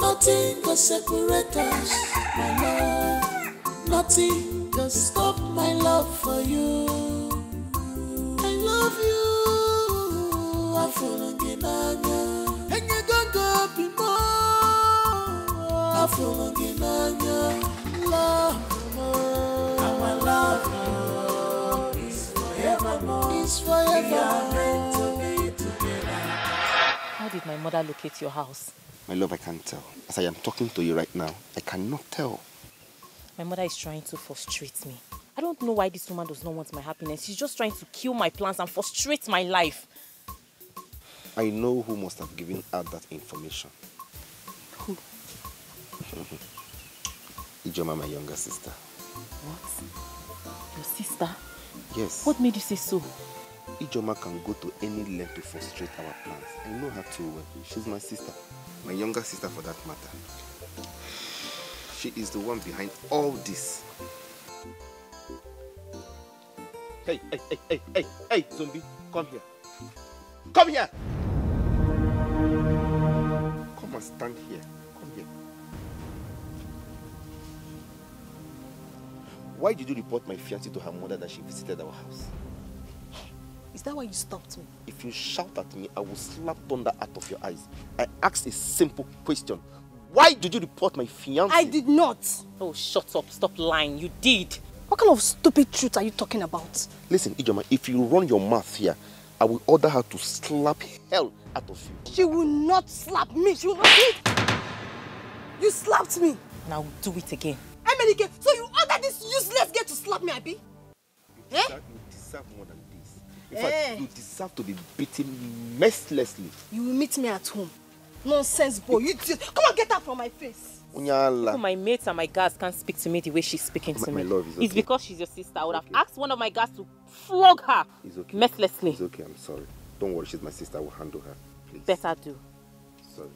Speaker 3: Nothing can separate us, my love. Nothing can stop my love for you. I love you, I follow Ginanya, and you don't go be more. I follow Ginanya, love, oh. our love. Is forever. We are meant to be together.
Speaker 8: How did my mother locate your house?
Speaker 5: My love, I can't tell. As I am talking to you right now, I cannot tell.
Speaker 8: My mother is trying to frustrate me. I don't know why this woman does not want my happiness. She's just trying to kill my plans and frustrate my life.
Speaker 5: I know who must have given out that information.
Speaker 8: Who?
Speaker 5: Ijoma, my younger sister.
Speaker 8: What? Your sister?
Speaker 5: Yes.
Speaker 8: What made you say so?
Speaker 5: Ijoma can go to any length to frustrate our plans. I know her too well. She's my sister. My younger sister for that matter. She is the one behind all this. Hey, hey, hey, hey, hey, hey, zombie, come here. Come here! Come and stand here. Come here. Why did you report my fiancée to her mother that she visited our house?
Speaker 23: Is that why you stopped me?
Speaker 5: If you shout at me, I will slap thunder out of your eyes. I asked a simple question. Why did you report my fiancé?
Speaker 23: I did not.
Speaker 8: Oh, shut up. Stop lying. You did.
Speaker 23: What kind of stupid truth are you talking about?
Speaker 5: Listen, Ijoma, if you run your mouth here, I will order her to slap hell out of you.
Speaker 23: She will not slap me. She will not do. You slapped me.
Speaker 8: Now do it again.
Speaker 23: Emelike, so you ordered this useless girl to slap me, Abi? Eh?
Speaker 5: You deserve more than this. In
Speaker 23: Eh.
Speaker 5: fact, you deserve to be beaten mercilessly.
Speaker 23: You will meet me at home. Nonsense boy. You just, come on, get out from my face.
Speaker 5: Unyala.
Speaker 8: My mates and my guards can't speak to me the way she's speaking
Speaker 5: My-
Speaker 8: to
Speaker 5: my
Speaker 8: me.
Speaker 5: love, it's
Speaker 8: It's
Speaker 5: okay.
Speaker 8: because she's your sister. I would have asked one of my guards to flog her
Speaker 5: It's okay.
Speaker 8: mercilessly.
Speaker 5: It's okay, I'm sorry. Don't worry, she's my sister. I will handle her. Please.
Speaker 8: Better do.
Speaker 5: Sorry.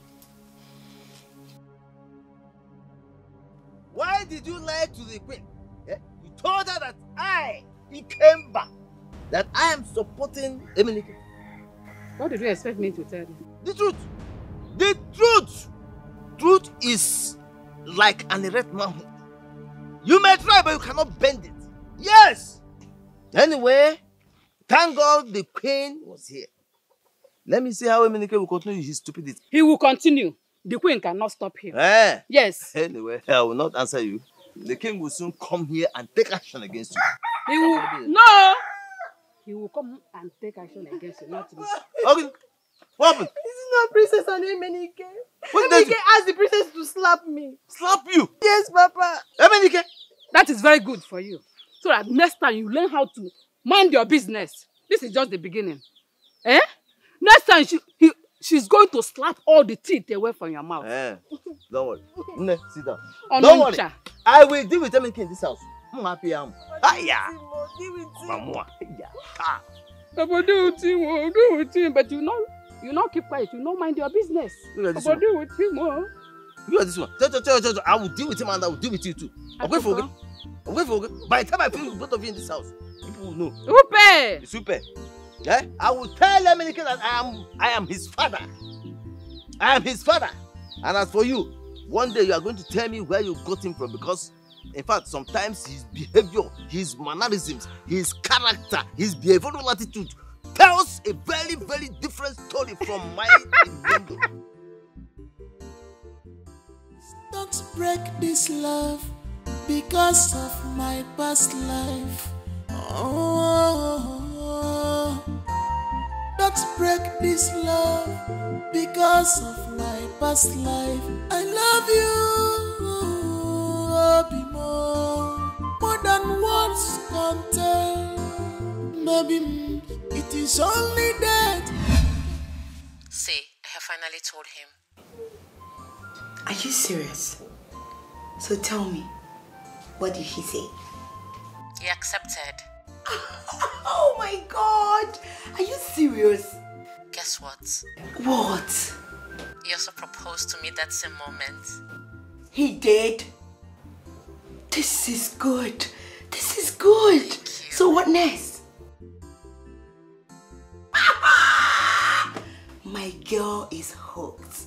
Speaker 6: Why did you lie to the queen? Eh? You told her that I, Ikemba, that I am supporting Emelike.
Speaker 7: What did you expect me to tell you?
Speaker 6: The truth. The truth. Truth is like an erect mountain. You may try, but you cannot bend it. Yes. Anyway, thank God the queen was here. Let me see how Emelike will continue his stupidity.
Speaker 7: He will continue. The queen cannot stop him.
Speaker 6: Eh?
Speaker 7: Yes.
Speaker 6: Anyway, I will not answer you. The king will soon come here and take action against you.
Speaker 7: He will no. He will come and take action against you, not me.
Speaker 6: Okay. What happened?
Speaker 23: This is not Princess and Emenike. Emenike asked the princess to slap me.
Speaker 6: Slap you?
Speaker 23: Yes, Papa.
Speaker 6: Emenike?
Speaker 7: That is very good for you. So that next time you learn how to mind your business. This is just the beginning. Eh? Next time she he, she's going to slap all the teeth away from your mouth.
Speaker 6: Eh, don't worry. Nne, sit down. Don't worry. I will deal with everything in this house. I'm happy. I'm. Hiya. Mama. Hiya. Ah.
Speaker 7: Papa, do with him, oh, do with him, but you know, you not keep quiet. You not mind your business.
Speaker 6: Look at one.
Speaker 7: do with him, oh.
Speaker 6: You are this one. Tell, tell, tell, tell. I will deal with him and I will deal with you too. I'm going for I'm going for By the time I finish with both of you in this house, people will know.
Speaker 7: Upe!
Speaker 6: Super. Yeah? I will tell Emenike that I am I am his father. I am his father. And as for you, one day you are going to tell me where you got him from because in fact sometimes his behavior, his mannerisms, his character, his behavioral attitude tells a very, very different story from my window.
Speaker 3: Don't break this love because of my past life. Oh, don't break this love because of my past life. I love you, oh, more than words can. Maybe it is only that.
Speaker 4: See, I have finally told him.
Speaker 1: Are you serious? So tell me, what did he say?
Speaker 4: He accepted.
Speaker 1: Oh my god! Are you serious?
Speaker 4: Guess what?
Speaker 1: What?
Speaker 4: He also proposed to me that same moment.
Speaker 1: He did? This is good. This is good. So what next? My girl is hooked.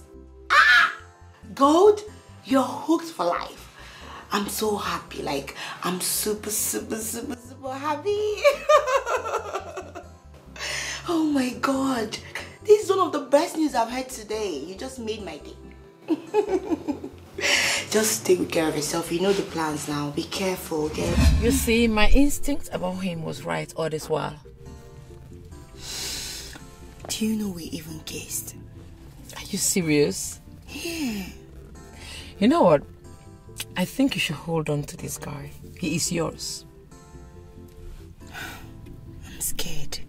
Speaker 1: Ah! Gold, you're hooked for life. I'm so happy. Like, I'm super, super, super, super happy. oh my god. This is one of the best news I've heard today. You just made my day. just take care of yourself. You know the plans now. Be careful, okay?
Speaker 4: You see, my instinct about him was right all this while.
Speaker 1: Do you know we even kissed?
Speaker 4: Are you serious?
Speaker 1: Yeah.
Speaker 4: You know what? I think you should hold on to this guy. He is yours.
Speaker 1: I'm scared.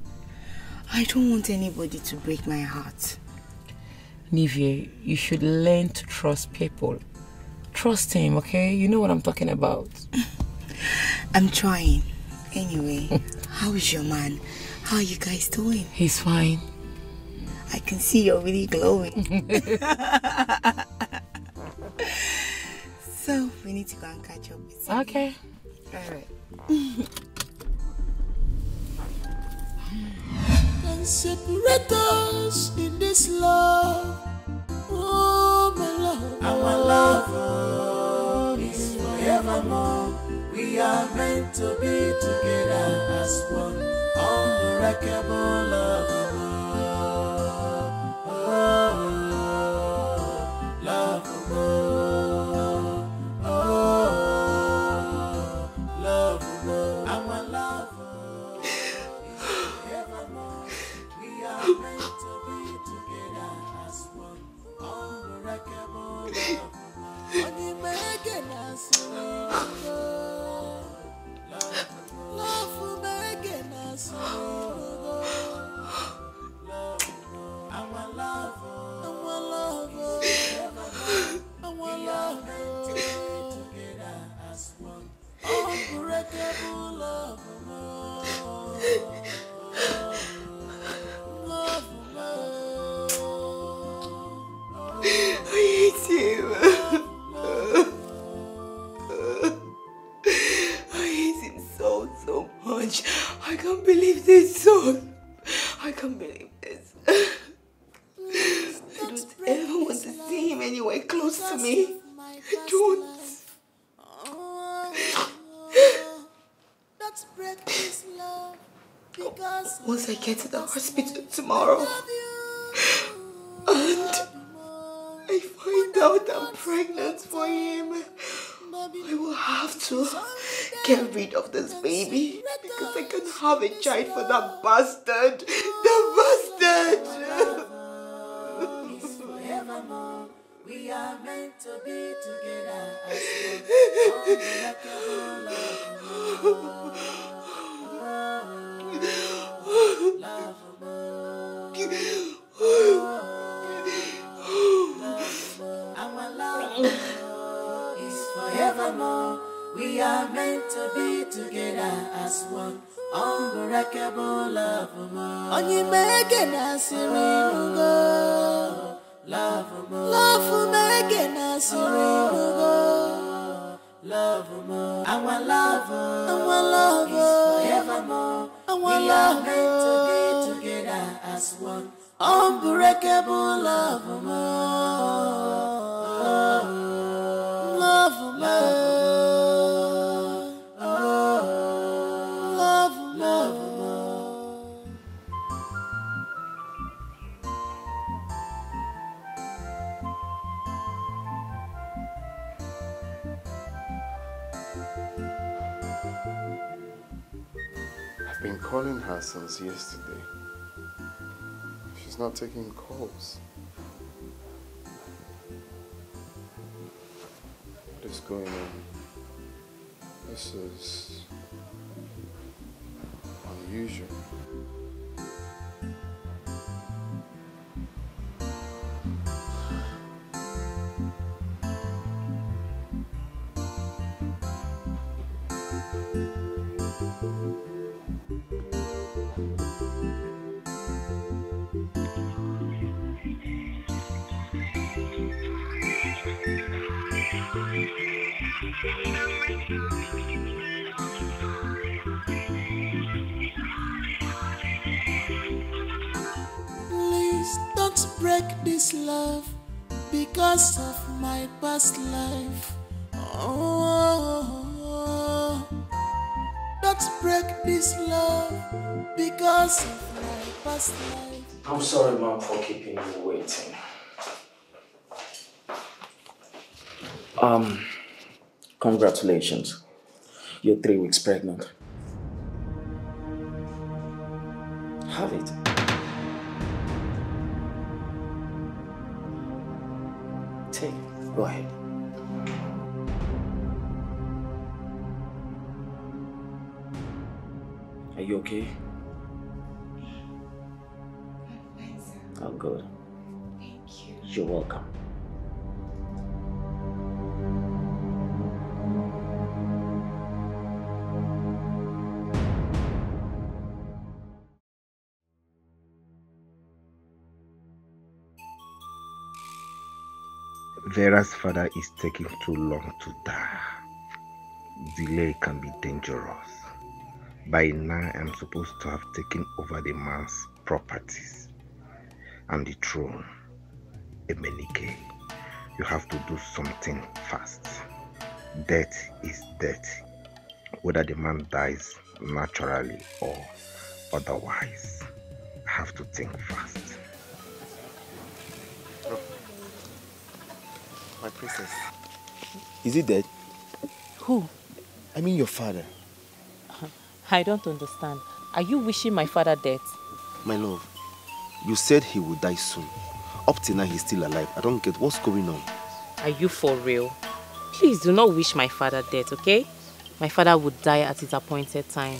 Speaker 1: I don't want anybody to break my heart.
Speaker 4: Nivea, you should learn to trust people. Trust him, okay? You know what I'm talking about.
Speaker 1: I'm trying. Anyway, how is your man? How are you guys doing?
Speaker 4: He's fine.
Speaker 1: I can see you're really glowing. so, we need to go and catch up with you.
Speaker 4: Okay.
Speaker 1: Alright.
Speaker 3: can separate us in this love. Unbreakable love. Oh,
Speaker 1: have a child for that bastard. The bastard.
Speaker 3: We are meant to be together forevermore. We are meant to be together as one. Unbreakable love. Love. unbreakable love mo. Onye mege na siri nugo. Love mo. Love mege na siri nugo. Love mo. Our love, love is forevermore. Our we love are meant to be together as one. Unbreakable love mo. Love mo. Love,
Speaker 9: yesterday. She's not taking calls. What is going on? This is unusual.
Speaker 3: Please don't break this love because of my past life. Oh, don't break this love because of my past life.
Speaker 24: I'm sorry, mom, for keeping you waiting. Um, congratulations. You're three weeks pregnant. Have it. Take it. Go ahead. Are you okay? Oh, good.
Speaker 1: Thank you.
Speaker 24: You're welcome.
Speaker 5: Vera's father is taking too long to die. Delay can be dangerous. By now, I'm supposed to have taken over the man's properties and the throne. Emenike, you have to do something fast. Death is death, whether the man dies naturally or otherwise. I have to think fast.
Speaker 17: My princess. Is he dead?
Speaker 8: Who?
Speaker 17: I mean your father. Uh-huh.
Speaker 8: I don't understand. Are you wishing my father dead?
Speaker 17: My love, you said he would die soon. Up till now, he's still alive. I don't get what's going on.
Speaker 8: Are you for real? Please do not wish my father dead, okay? My father would die at his appointed time.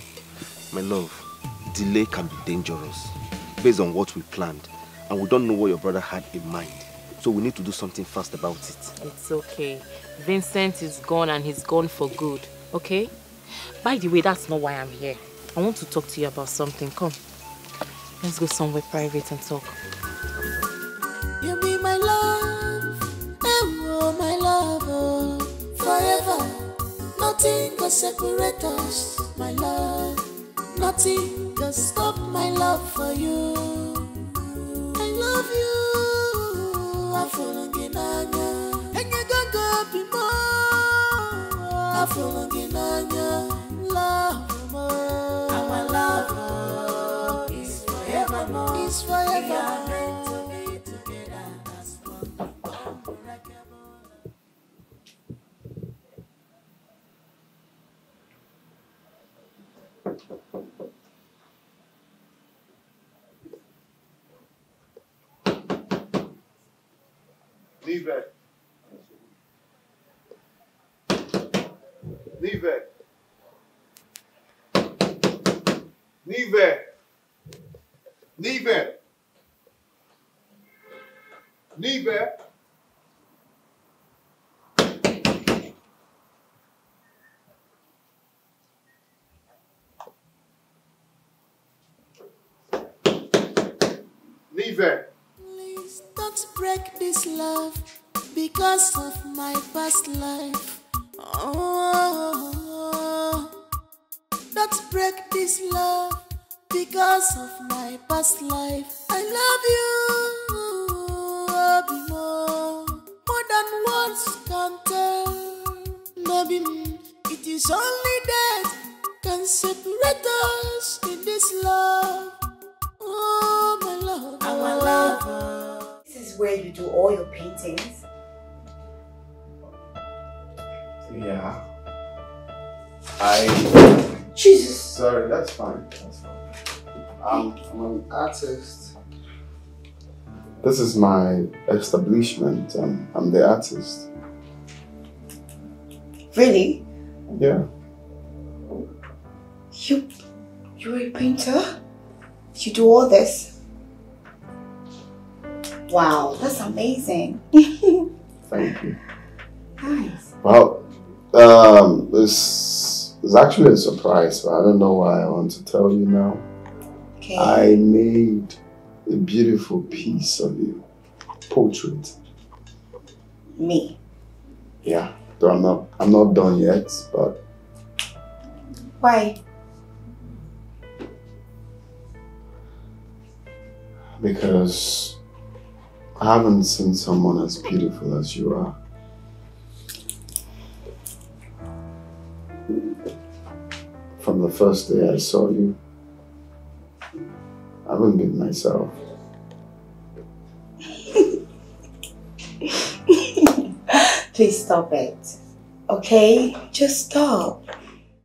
Speaker 17: My love, delay can be dangerous based on what we planned. And we don't know what your brother had in mind. So we need to do something fast about it.
Speaker 8: It's okay. Vincent is gone and he's gone for good, okay? By the way, that's not why I'm here. I want to talk to you about something. Come. Let's go somewhere private and talk.
Speaker 3: You be my love, oh my love, oh, forever. Nothing can separate us, my love. Nothing can stop my love for you. Afụrụ gị n'anya, enyego gị obi m. Afụrụ gị n'anya, love mo. Our love is forevermore. Is forever.
Speaker 9: Nive. Nive. Nive. Nive. Nive.
Speaker 3: Please don't break this love because of my past life. Oh, don't break this love because of my past life. I love you, Abimo, more than words can tell. Maybe it is only death can separate us in this love. Oh, my love.
Speaker 1: Our love. This is where you do all your paintings.
Speaker 9: Yeah. I.
Speaker 1: Jesus.
Speaker 9: Sorry, that's fine. That's fine. I'm, I'm an artist. This is my establishment. I'm, I'm the artist.
Speaker 1: Really?
Speaker 9: Yeah.
Speaker 1: You, you're a painter? You do all this? Wow, that's amazing.
Speaker 9: Thank you.
Speaker 1: nice.
Speaker 9: Well, um, this is actually a surprise, but I don't know why I want to tell you now.
Speaker 1: Okay.
Speaker 9: I made a beautiful piece of you, portrait.
Speaker 1: Me.
Speaker 9: Yeah, though I'm not, I'm not done yet, but
Speaker 1: Why?
Speaker 9: because I haven't seen someone as beautiful as you are. From the first day I saw you, I haven't been myself.
Speaker 1: Please stop it. Okay? Just stop.